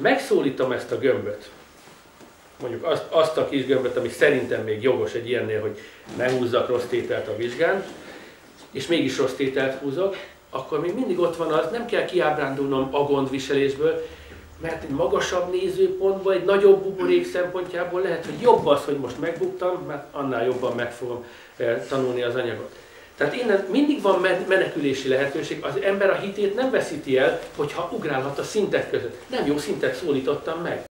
Speaker 1: megszólítom ezt a gömböt, mondjuk azt, azt a kis gömböt, ami szerintem még jogos egy ilyennél, hogy ne húzzak rossz tételt a vizsgán, és mégis rossz tételt húzok, akkor még mindig ott van az, nem kell kiábrándulnom a gondviselésből, mert egy magasabb nézőpontból, egy nagyobb buborék szempontjából lehet, hogy jobb az, hogy most megbuktam, mert annál jobban meg fogom eh, tanulni az anyagot. Tehát innen mindig van menekülési lehetőség, az ember a hitét nem veszíti el, hogyha ugrálhat a szintek között. Nem jó szintet szólítottam meg.